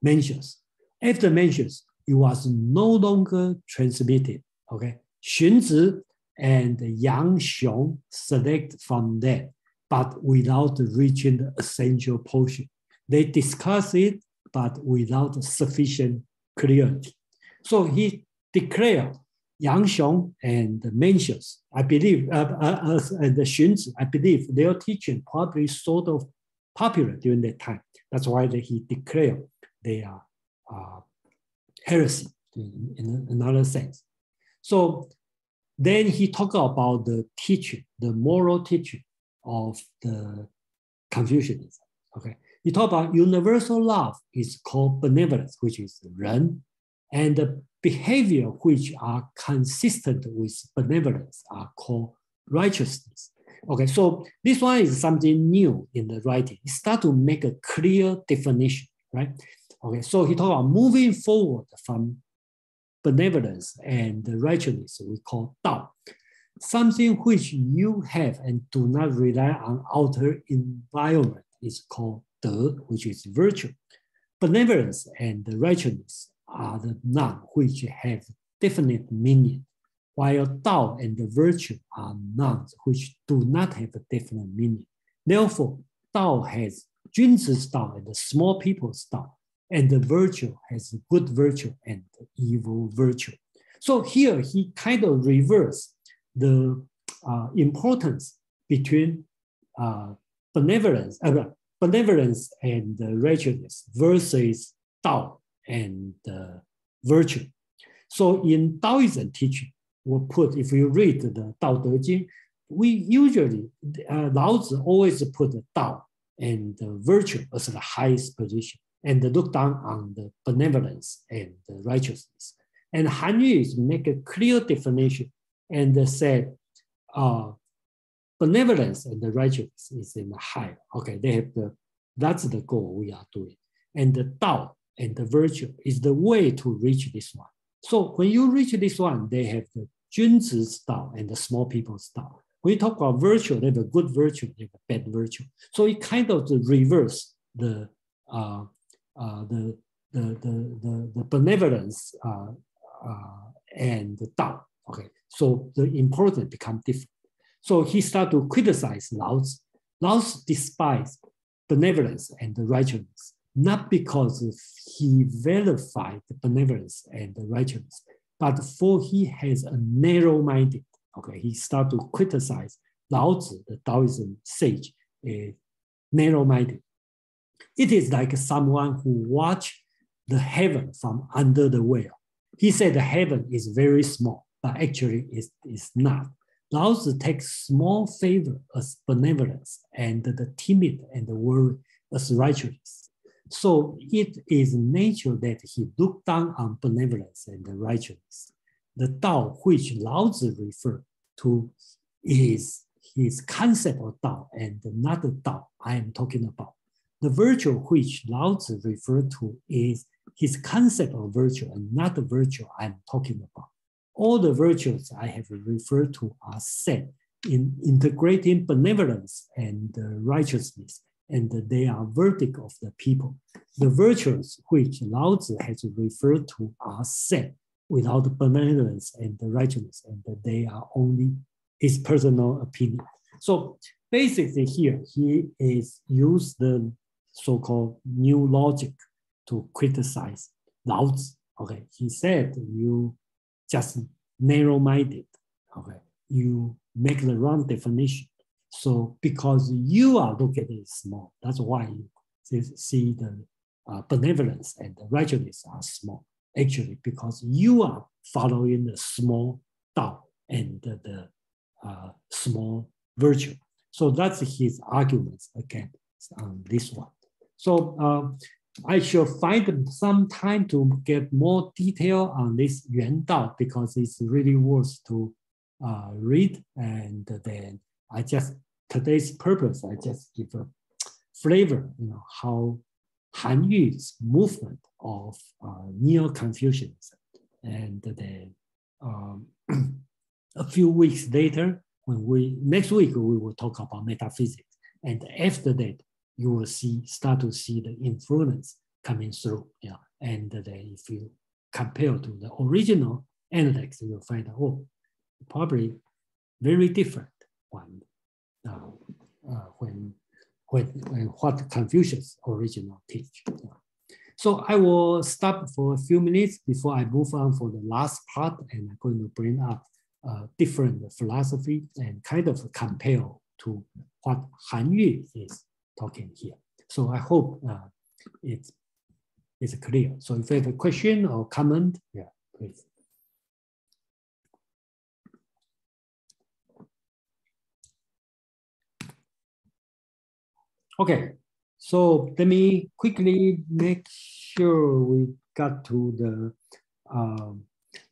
Speaker 1: Mencius. After Mencius, it was no longer transmitted. Okay, Xunzi and Yang Xiong select from there, but without reaching the essential portion. They discuss it, but without sufficient clarity. So he declared Yang Xiong and Mencius, I believe, uh, uh, and the Xunzi, I believe their teaching probably sort of popular during that time. That's why he declared they are uh, heresy. in, in another sense. So then he talked about the teaching, the moral teaching of the Confucianism. Okay, he talked about universal love is called benevolence, which is ren, and the behavior which are consistent with benevolence are called righteousness. Okay, so this one is something new in the writing. He start to make a clear definition, right? Okay, so he talked about moving forward from benevolence and righteousness we call Dao. Something which you have and do not rely on outer environment is called De, which is virtue. Benevolence and righteousness are the noun which have definite meaning, while Dao and the virtue are nouns which do not have a definite meaning. Therefore, Dao has Junzi's Dao and the small people's Dao, and the virtue has good virtue and evil virtue. So here he kind of reversed the uh, importance between uh, benevolence, uh, benevolence and righteousness versus Dao and uh, virtue. So in Taoism teaching, we put, if you read the Dao De Jing, we usually, uh, Tzu always put the Dao and virtue as the highest position and look down on the benevolence and the righteousness. And Han Yu make a clear definition and said, uh, benevolence and the righteousness is in the high. Okay, they have the, that's the goal we are doing. And the Tao and the virtue is the way to reach this one. So when you reach this one, they have the Junzi style and the small people style. When you talk about virtue, they have a good virtue, they have a bad virtue. So it kind of reverse the uh, uh, the, the, the, the, the benevolence uh, uh, and the Tao. Okay, so the important become different. So he started to criticize Laos. Laos despised benevolence and the righteousness, not because he verified the benevolence and the righteousness, but for he has a narrow-minded. Okay, he started to criticize Lao Tzu, the Taoism sage, a narrow-minded. It is like someone who watch the heaven from under the veil. He said the heaven is very small, but actually it's, not. Lao Tzu takes small favor as benevolence and the timid and the worried as righteousness. So it is nature that he looked down on benevolence and righteousness. The Tao which Lao Tzu referred to is his concept of Tao and not the Tao I am talking about. The virtue which Lao Tzu referred to is his concept of virtue and not the virtue I'm talking about. All the virtues I have referred to are said in integrating benevolence and righteousness, and they are verdict of the people. The virtues which Lao Tzu has referred to are set without benevolence and righteousness, and they are only his personal opinion. So basically here, he is use the so-called new logic to criticize Lao Tzu. Okay, he said you just narrow-minded. Okay, you make the wrong definition. So because you are looking at it small, that's why you see the uh, benevolence and the righteousness are small. Actually, because you are following the small Tao and the, the uh, small virtue. So that's his arguments against um, this one. So uh, I shall find some time to get more detail on this Yuan Dao because it's really worth to uh, read. And then I just, today's purpose, I just give a flavor, you know, how Han Yu's movement of uh, Neo-Confucianism. And then um, a few weeks later, when we, next week, we will talk about metaphysics. And after that, you will see start to see the influence coming through. Yeah, and then if you compare to the original analects, you'll find oh, probably very different one uh, uh, when when when what Confucius original teach. So I will stop for a few minutes before I move on for the last part, and I'm going to bring up different philosophy and kind of compare to what Han Yu is talking here. So I hope uh, it's, it's clear. So if you have a question or comment, yeah, please. Okay, so let me quickly make sure we got to the the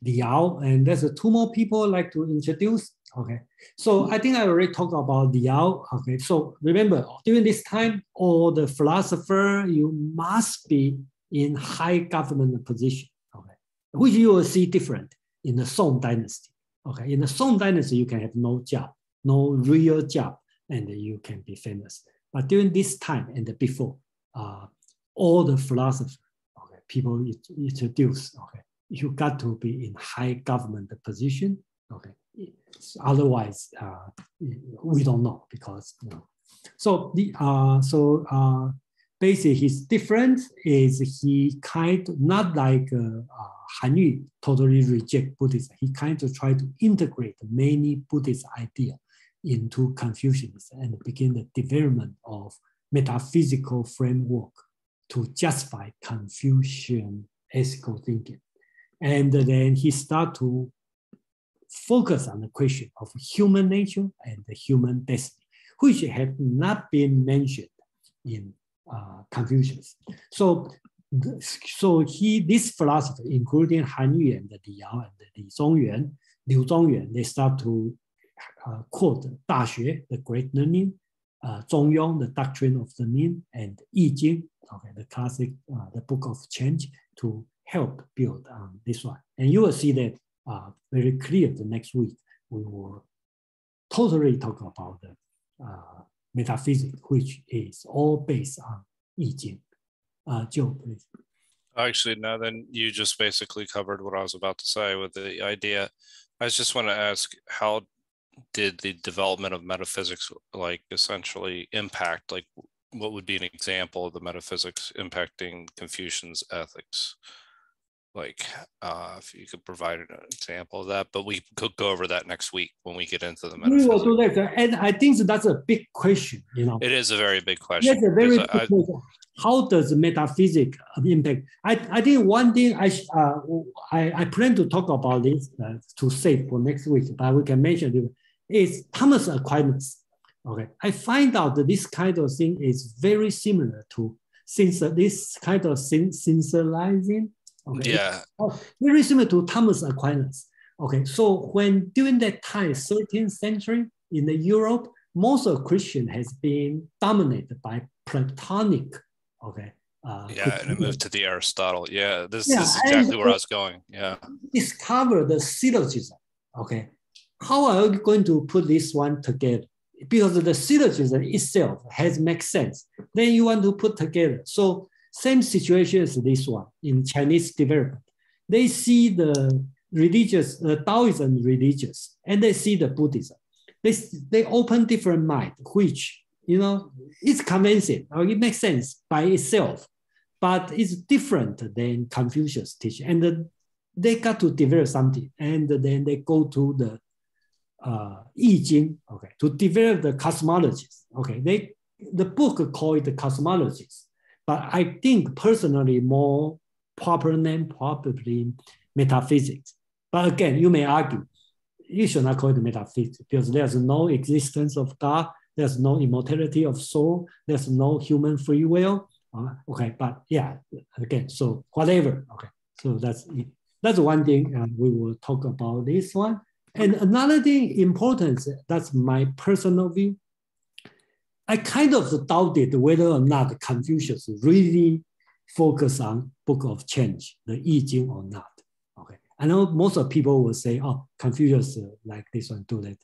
Speaker 1: Li Ao, and there's uh, two more people I'd like to introduce. Okay, so I think I already talked about Li Ao. Okay, so remember during this time, all the philosopher you must be in high government position. Okay, which you will see different in the Song Dynasty. Okay, in the Song Dynasty, you can have no job, no real job, and you can be famous. But during this time and before, uh, all the philosophers, okay, people introduce, okay, you got to be in high government position, okay. Otherwise, uh, we don't know because you know. So the uh, so uh, basically his difference is he kind of not like uh, uh, Han Yu totally reject Buddhism. He kind of try to integrate many Buddhist idea into Confucianism and begin the development of metaphysical framework to justify Confucian ethical thinking. And then he start to focus on the question of human nature and the human destiny, which had not been mentioned in uh, Confucius. So, so he, this philosopher, including Han Yu and Li Ao and the Li Zongyuan, Liu Zongyuan, they start to uh, quote Da the Great Learning, uh, Zhongyong, the Doctrine of the Nin, and "I Jing, okay, the classic, uh, the Book of Change, to help build this one. And you will see that uh, very clear the next week. We will totally talk about the uh, metaphysics, which is all based on "I Jing. Uh, Joe, please.
Speaker 5: Actually, now then you just basically covered what I was about to say with the idea. I just want to ask how did the development of metaphysics like essentially impact like what would be an example of the metaphysics impacting Confucian's ethics? Like, uh, if you could provide an example of that, but we could go over that next week when we get into the metaphysics.
Speaker 1: We will do that, and I think that's a big question. You know,
Speaker 5: it is a very big question.
Speaker 1: It's a very big I, question. How does metaphysics impact? I, I think one thing I, uh, I I plan to talk about this uh, to save for next week, but we can mention it is Thomas Aquinas. Okay, I find out that this kind of thing is very similar to since this kind of synthesizing.
Speaker 5: Okay, yeah,
Speaker 1: oh, very similar to Thomas Aquinas. Okay, so when during that time, 13th century in the Europe, most of Christian has been dominated by Platonic. Okay.
Speaker 5: Uh, yeah, and it moved to the Aristotle. Yeah, this, yeah, this is exactly where I was going. Yeah.
Speaker 1: Discover the syllogism. Okay how are you going to put this one together? Because the syllogism itself has make sense. Then you want to put together. So same situation as this one in Chinese development. They see the religious, the Taoism religious, and they see the Buddhism. They, they open different mind, which, you know, it's convincing, or it makes sense by itself, but it's different than Confucius teaching. And uh, they got to develop something, and then they go to the uh, 易经, okay, to develop the cosmologies. Okay, they the book called the cosmologies, but I think personally more proper name probably metaphysics. But again, you may argue you should not call it metaphysics because there's no existence of God, there's no immortality of soul, there's no human free will. Uh, okay, but yeah, again, so whatever. Okay, so that's it. that's one thing, and we will talk about this one. And another thing important, that's my personal view. I kind of doubted whether or not Confucius really focused on Book of Change, the I Ching or not. Okay, I know most of people will say, "Oh, Confucius like this one, do that,"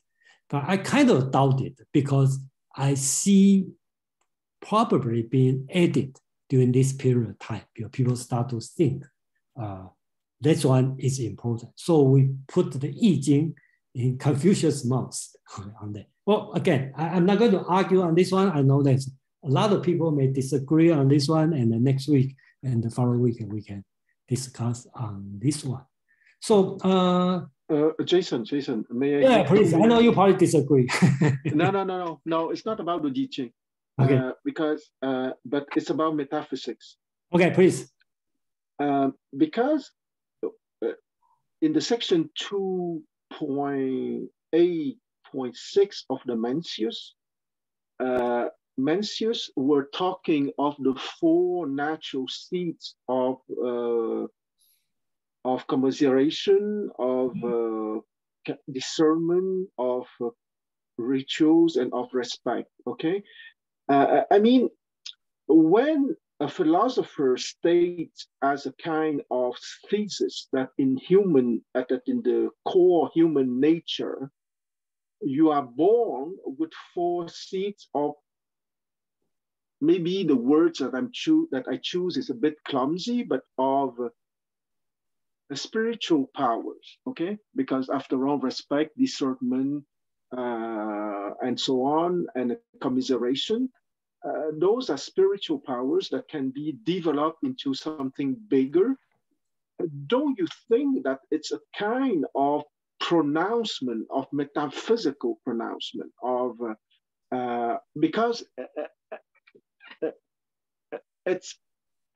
Speaker 1: but I kind of doubted because I see probably being added during this period of time because people start to think uh, that one is important. So we put the I Ching in Confucius mouth on that. Well, again, I, am not going to argue on this one. I know that a lot of people may disagree on this one, and the next week and the following week we can discuss on this one. So, uh,
Speaker 4: uh, Jason, Jason, may I?
Speaker 1: Yeah, please. I know you probably disagree.
Speaker 4: no, no, no, no, no. It's not about the teaching. Okay. Uh, because, uh, but it's about metaphysics.
Speaker 1: Okay, please.
Speaker 4: Um, because uh, in the section 2.8.6 of the Mencius, uh, Mencius were talking of the four natural seeds of uh, of commiseration, of uh, discernment, of uh, rituals, and of respect. Okay, uh, I mean, when a philosopher states as a kind of thesis that in human, that in the core human nature, you are born with four seeds of maybe the words that I'm choose that I choose is a bit clumsy, but of uh, spiritual powers, okay? Because after all, respect, discernment, uh, and so on, and commiseration, uh, those are spiritual powers that can be developed into something bigger. Don't you think that it's a kind of pronouncement, of metaphysical pronouncement, of uh, uh because uh, it's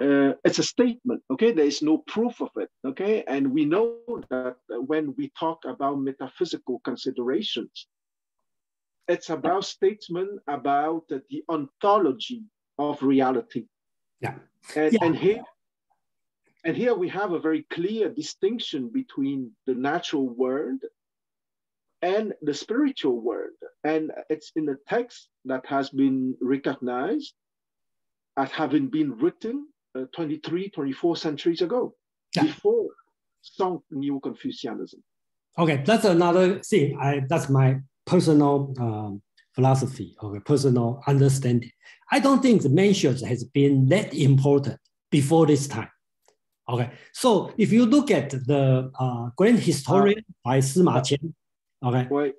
Speaker 4: uh, it's a statement, okay? There is no proof of it, okay? And we know that when we talk about metaphysical considerations, it's about statement about the ontology of reality.
Speaker 1: Yeah.
Speaker 4: And,
Speaker 1: yeah.
Speaker 4: and here, and here we have a very clear distinction between the natural world and the spiritual world. And it's in the text that has been recognized as having been written uh, 23, 24 centuries ago, yeah. before some Neo Confucianism.
Speaker 1: Okay, that's another thing. I that's my personal um, philosophy or personal understanding. I don't think the Mencius has been that important before this time. Okay, so if you look at the uh, grand historian uh, by Sima Qian, okay,
Speaker 4: right.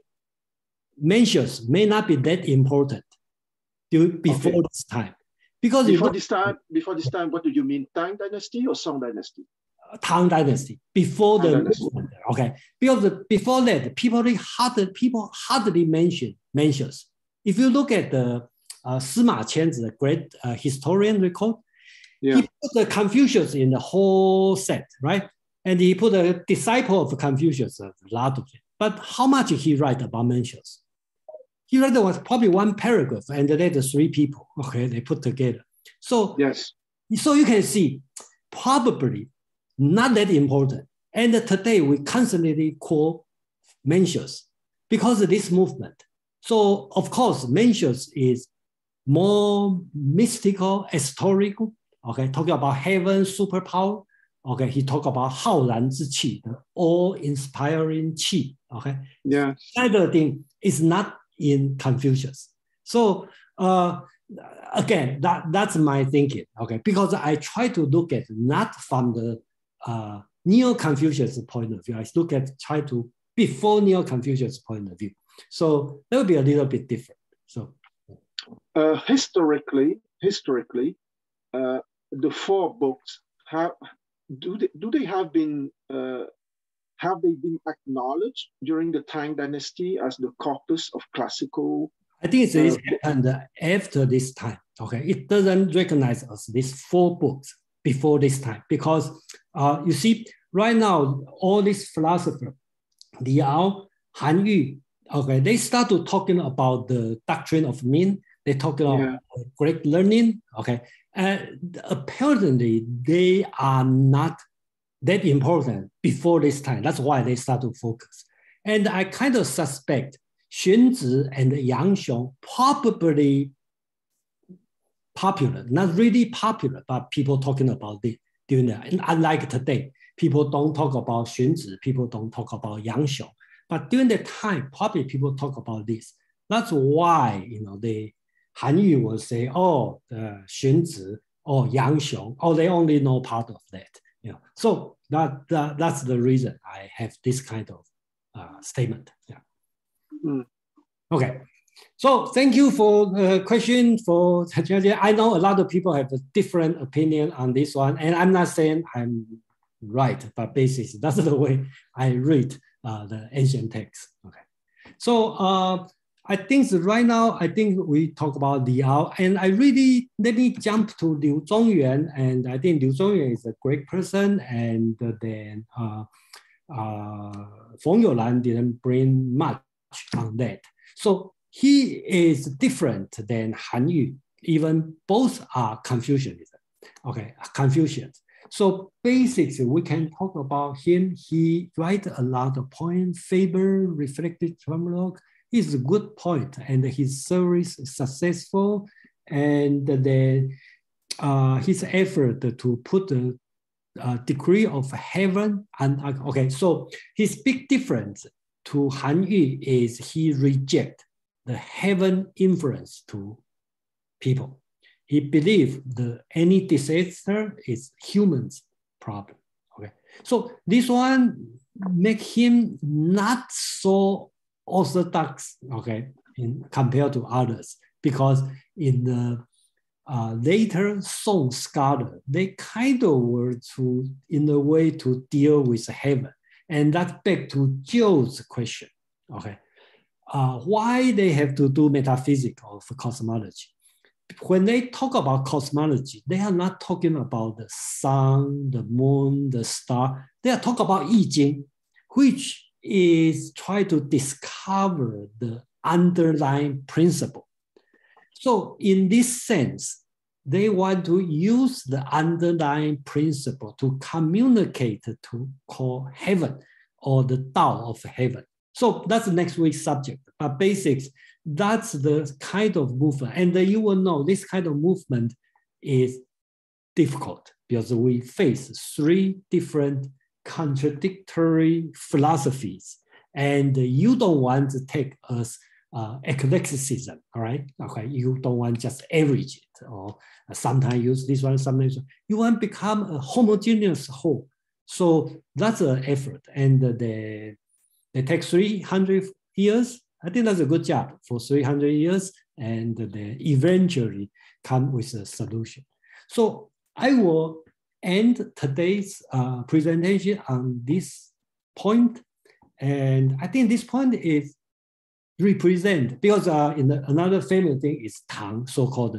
Speaker 1: Mencius may not be that important before okay. this time. Because
Speaker 4: before this time, before this time, what do you mean? Tang Dynasty or Song Dynasty?
Speaker 1: Tang Dynasty before Tang the dynasty. Okay because before that people hardly people hardly mention Mencius. If you look at the uh, Sima Qian's the great uh, historian record, yeah. he put the Confucius in the whole set, right? And he put a disciple of Confucius, a lot of it. But how much he write about Mencius? He read was probably one paragraph and then the three people, okay, they put together. So
Speaker 4: yes,
Speaker 1: so you can see probably not that important. And today we constantly call Mencius because of this movement. So of course, Mencius is more mystical, historical, okay, talking about heaven, superpower. Okay, he talked about Hao Lan Zhi Qi, the all-inspiring Qi. Okay.
Speaker 4: Yeah.
Speaker 1: Another thing is not in Confucius. So uh, again, that, that's my thinking. Okay, because I try to look at not from the uh, Neo-Confucius point of view, I look at, try to, before Neo-Confucius point of view. So that would be a little bit different, so.
Speaker 4: Uh, historically, historically, uh, the four books have, do they, do they have been uh, have they been acknowledged during the Tang Dynasty as the corpus of classical?
Speaker 1: I think it's, uh, happened after this time. Okay, it doesn't recognize us these four books before this time because uh, you see right now all these philosophers, Li Ao, Han Yu, okay, they start to talking about the doctrine of mean. They talk about yeah. Great Learning. Okay, and apparently they are not that important before this time. That's why they start to focus. And I kind of suspect Xun Zi and Yang Xiong probably popular, not really popular, but people talking about it that. And unlike today, people don't talk about Xun Zi, people don't talk about Yang Xiong. But during that time, probably people talk about this. That's why, you know, they Han Yu will say, oh, the Xun Zi or Yang Xiong, oh, they only know part of that. You know, so that, that that's the reason I have this kind of uh, statement. Yeah. Mm. Okay. So thank you for the question for I know a lot of people have a different opinion on this one, and I'm not saying I'm right, but basically that's the way I read uh, the ancient text. Okay. So uh, I think right now, I think we talk about Li Ao, and I really, let me jump to Liu Zongyuan, and I think Liu Zongyuan is a great person, and then uh, uh, Feng Youlan didn't bring much on that. So he is different than Han Yu. Even both are Confucianism. Okay, Confucians. So basically, we can talk about him. He write a lot of poems, fable, reflective travelogue. He's a good poet, and his service is successful. And the uh, his effort to put the degree of heaven and okay. So his big difference to Han Yu is he reject the heaven influence to people. He believed the any disaster is humans problem. Okay, so this one make him not so orthodox. Okay, in compared to others because in the uh, later Song scholar, they kind of were to, in a way, to deal with heaven. And that's back to Joe's question, okay? Uh, why they have to do metaphysics of cosmology? When they talk about cosmology, they are not talking about the sun, the moon, the star. They are talking about I Ching, which is try to discover the underlying principle. So in this sense, they want to use the underlying principle to communicate to call heaven or the Tao of heaven. So that's the next week's subject. But basics, that's the kind of movement. And you will know this kind of movement is difficult because we face three different contradictory philosophies. And you don't want to take us uh, eclecticism, all right? Okay, you don't want just average it or sometimes use this one, sometimes you want to become a homogeneous whole. So that's an effort. And the, they take 300 years. I think that's a good job for 300 years and they eventually come with a solution. So I will end today's uh, presentation on this point. And I think this point is represent because uh, in the, another famous thing is Tang, so-called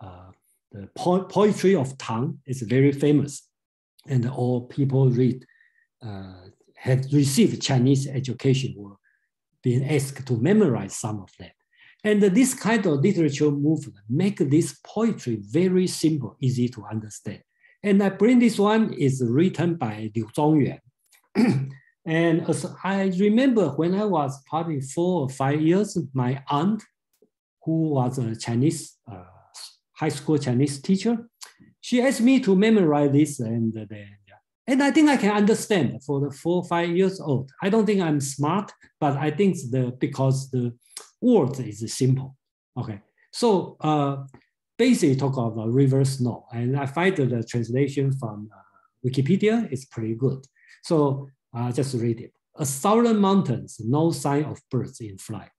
Speaker 1: uh, the po poetry of Tang is very famous, and all people read uh, have received Chinese education were being asked to memorize some of them. And this kind of literature movement make this poetry very simple, easy to understand. And I bring this one is written by Liu Zongyuan. And as I remember when I was probably four or five years, my aunt, who was a Chinese uh, high school Chinese teacher, she asked me to memorize this and then and I think I can understand for the four five years old. I don't think I'm smart, but I think the because the word is simple. Okay, so uh, basically talk of about River Snow, and I find the translation from uh, Wikipedia is pretty good. So uh, just read it. A thousand mountains, no sign of birds in flight.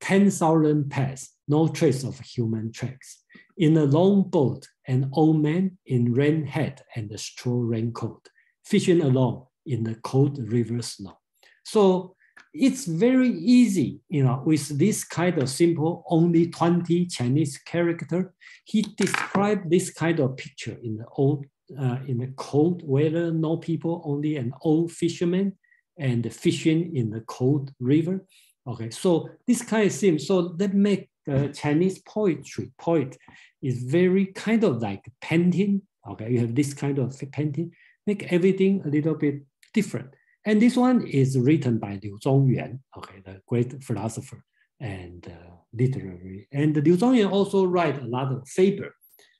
Speaker 1: 10,000 paths, no trace of human tracks. In a long boat, an old man in rain hat and a straw raincoat, fishing along in the cold river snow. So it's very easy, you know, with this kind of simple, only 20 Chinese character, he described this kind of picture in the old uh, in the cold weather, no people, only an old fisherman and fishing in the cold river. Okay, so this kind of thing, so that make Chinese poetry, poet is very kind of like painting. Okay, you have this kind of painting, make everything a little bit different. And this one is written by Liu Zongyuan, okay, the great philosopher and uh, literary. And Liu Zongyuan also write a lot of fable.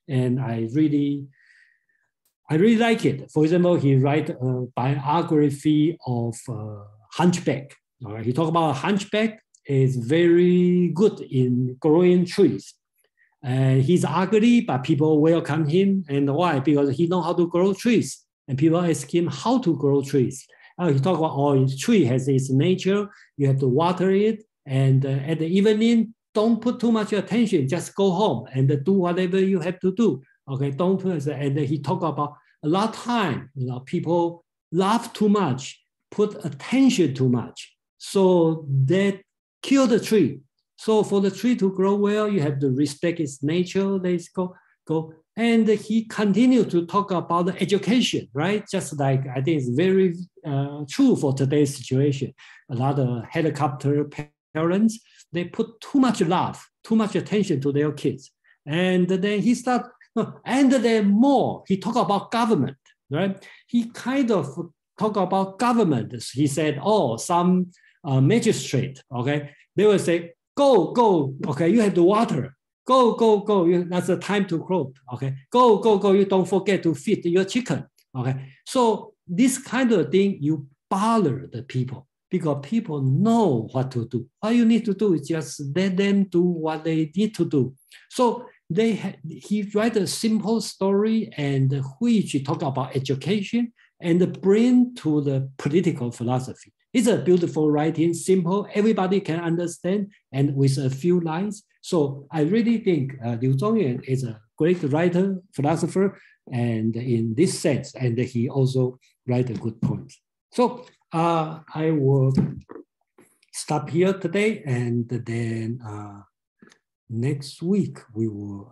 Speaker 1: And I really I really like it. For example, he write a biography of uh, Hunchback. All right, he talk about Hunchback is very good in growing trees. And he's ugly, but people welcome him. And why? Because he know how to grow trees. And people ask him how to grow trees. Uh, he talk about, oh, tree has its nature. You have to water it. And uh, at the evening, don't put too much attention. Just go home and do whatever you have to do. Okay, don't and he talk about a lot of time, you know, people laugh too much, put attention too much. So that kill the tree. So for the tree to grow well, you have to respect its nature. Let's go, go And he continued to talk about education, right? Just like I think it's very uh, true for today's situation. A lot of helicopter parents, they put too much love, too much attention to their kids. And then he start, and then more, he talk about government, right? He kind of talk about government. He said, oh, some uh, magistrate, okay, they will say, go, go, okay, you have the water, go, go, go, you, that's the time to crop, okay, go, go, go, you don't forget to feed your chicken, okay. So this kind of thing, you bother the people because people know what to do. All you need to do is just let them do what they need to do. So they he write a simple story and which talk about education and bring to the political philosophy. It's a beautiful writing, simple, everybody can understand, and with a few lines. So I really think uh, Liu Zongyuan is a great writer, philosopher, and in this sense, and he also write a good point. So uh, I will stop here today, and then uh, next week we will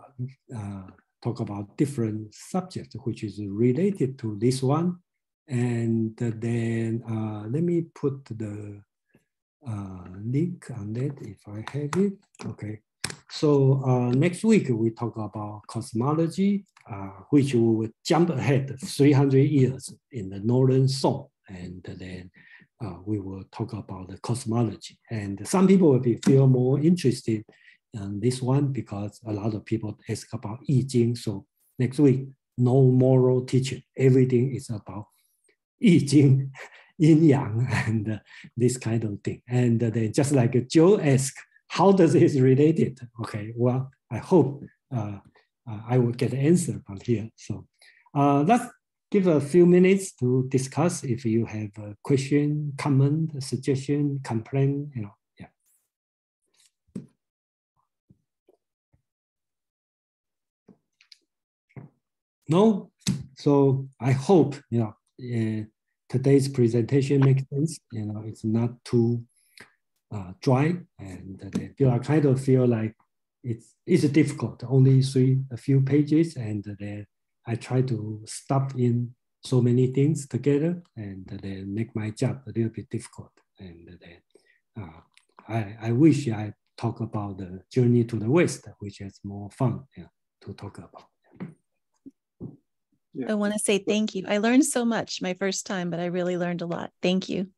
Speaker 1: uh, talk about different subjects, which is related to this one. And then uh, let me put the uh, link on that if I have it. Okay. So uh, next week we talk about cosmology, uh, which will jump ahead 300 years in the Northern Song. And then uh, we will talk about the cosmology. And some people will be, feel more interested in this one because a lot of people ask about I Ching. So next week, no moral teaching. Everything is about 易经, yin yang, and this kind of thing. And then just like Joe asked, how does it related? Okay, well, I hope uh, uh I will get an answer from here. So uh, let's give a few minutes to discuss if you have a question, comment, suggestion, complaint, you know, yeah. No, so I hope, you know, today's presentation makes sense. You know, it's not too uh, dry, and they feel I kind of feel like it's it's difficult. Only three a few pages, and then I try to stop in so many things together, and then make my job a little bit difficult. And then uh, I I wish I talk about the journey to the west, which is more fun yeah, to talk about.
Speaker 6: Yeah. I want to say thank you. I learned so much my first time, but I really learned a lot. Thank you.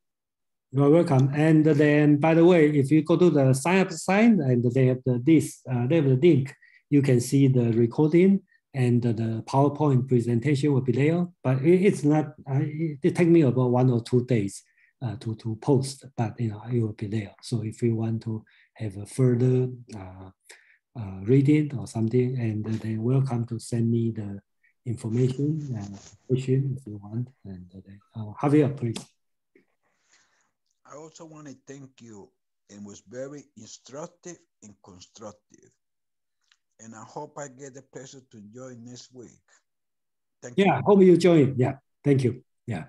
Speaker 1: You're welcome. And then, by the way, if you go to the sign up sign and they have the, this, uh, they have the link, you can see the recording and the PowerPoint presentation will be there. But it, it's not, uh, it, it take me about one or two days uh, to, to post, but you know, it will be there. So if you want to have a further uh, uh, reading or something, and then welcome to send me the information and question if you want. And uh, Javier, please.
Speaker 7: I also want to thank you. It was very instructive and constructive. And I hope I get the pleasure to join next week.
Speaker 1: Thank yeah, you. hope you join. Yeah, thank you. Yeah.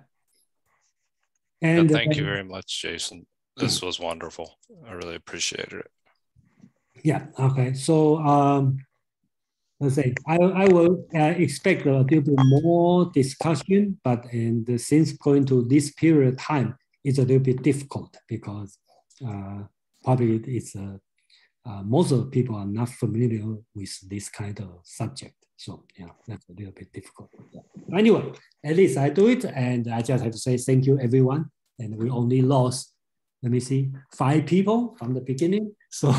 Speaker 5: And yeah, thank uh, you very much, Jason. This was wonderful. I really appreciated it.
Speaker 1: Yeah, okay. So um, say I, I will uh, expect a little bit more discussion, but and since going to this period of time, it's a little bit difficult because uh, probably it's uh, uh, most of the people are not familiar with this kind of subject. So yeah, that's a little bit difficult. Yeah. Anyway, at least I do it, and I just have to say thank you everyone. And we only lost let me see, five people from the beginning. So,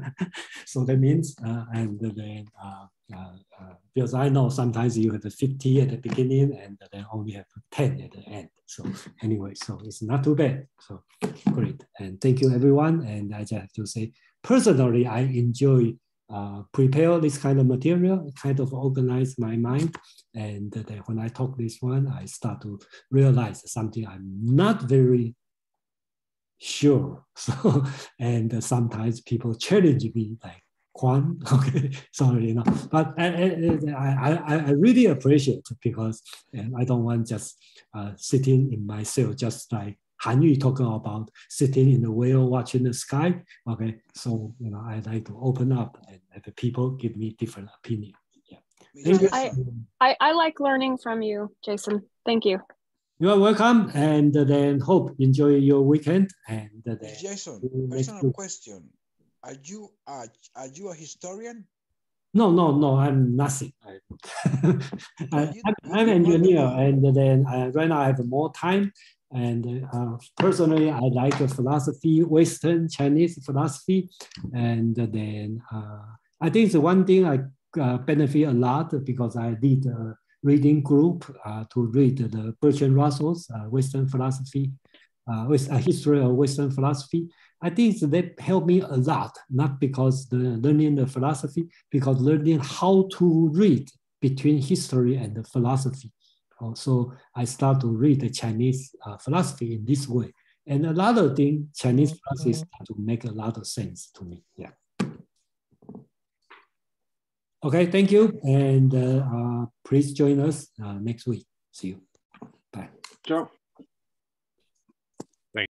Speaker 1: so that means, uh, and then, uh, uh, uh, because I know sometimes you have the 50 at the beginning and then only have 10 at the end. So anyway, so it's not too bad. So great. And thank you everyone. And I just have to say, personally, I enjoy uh, prepare this kind of material, kind of organize my mind. And then when I talk this one, I start to realize something I'm not very sure. So, and sometimes people challenge me like, Kwan, okay, sorry, you know, but I, I, I, I really appreciate because I don't want just uh, sitting in my cell, just like Han Yu talking about sitting in the whale watching the sky. Okay, so you know, I like to open up and have people give me different opinion. Yeah.
Speaker 8: I, I, I like learning from you, Jason. Thank you.
Speaker 1: You are welcome, and then hope enjoy your weekend. And then
Speaker 7: Jason, personal question: Are you a, are you a historian?
Speaker 1: No, no, no. I'm nothing. I, am an engineer, and then I, right now I have more time. And uh, personally, I like philosophy, Western Chinese philosophy, and then uh, I think the one thing I uh, benefit a lot because I did a reading group uh, to read the Bertrand Russell's uh, Western philosophy, uh, with a history of Western philosophy. I think that helped me a lot, not because the learning the philosophy, because learning how to read between history and the philosophy. So I start to read the Chinese uh, philosophy in this way. And a lot of things, Chinese philosophy start to make a lot of sense to me. Yeah. Okay, thank you. And uh, uh, please join us uh, next week. See you. Bye.
Speaker 4: Ciao.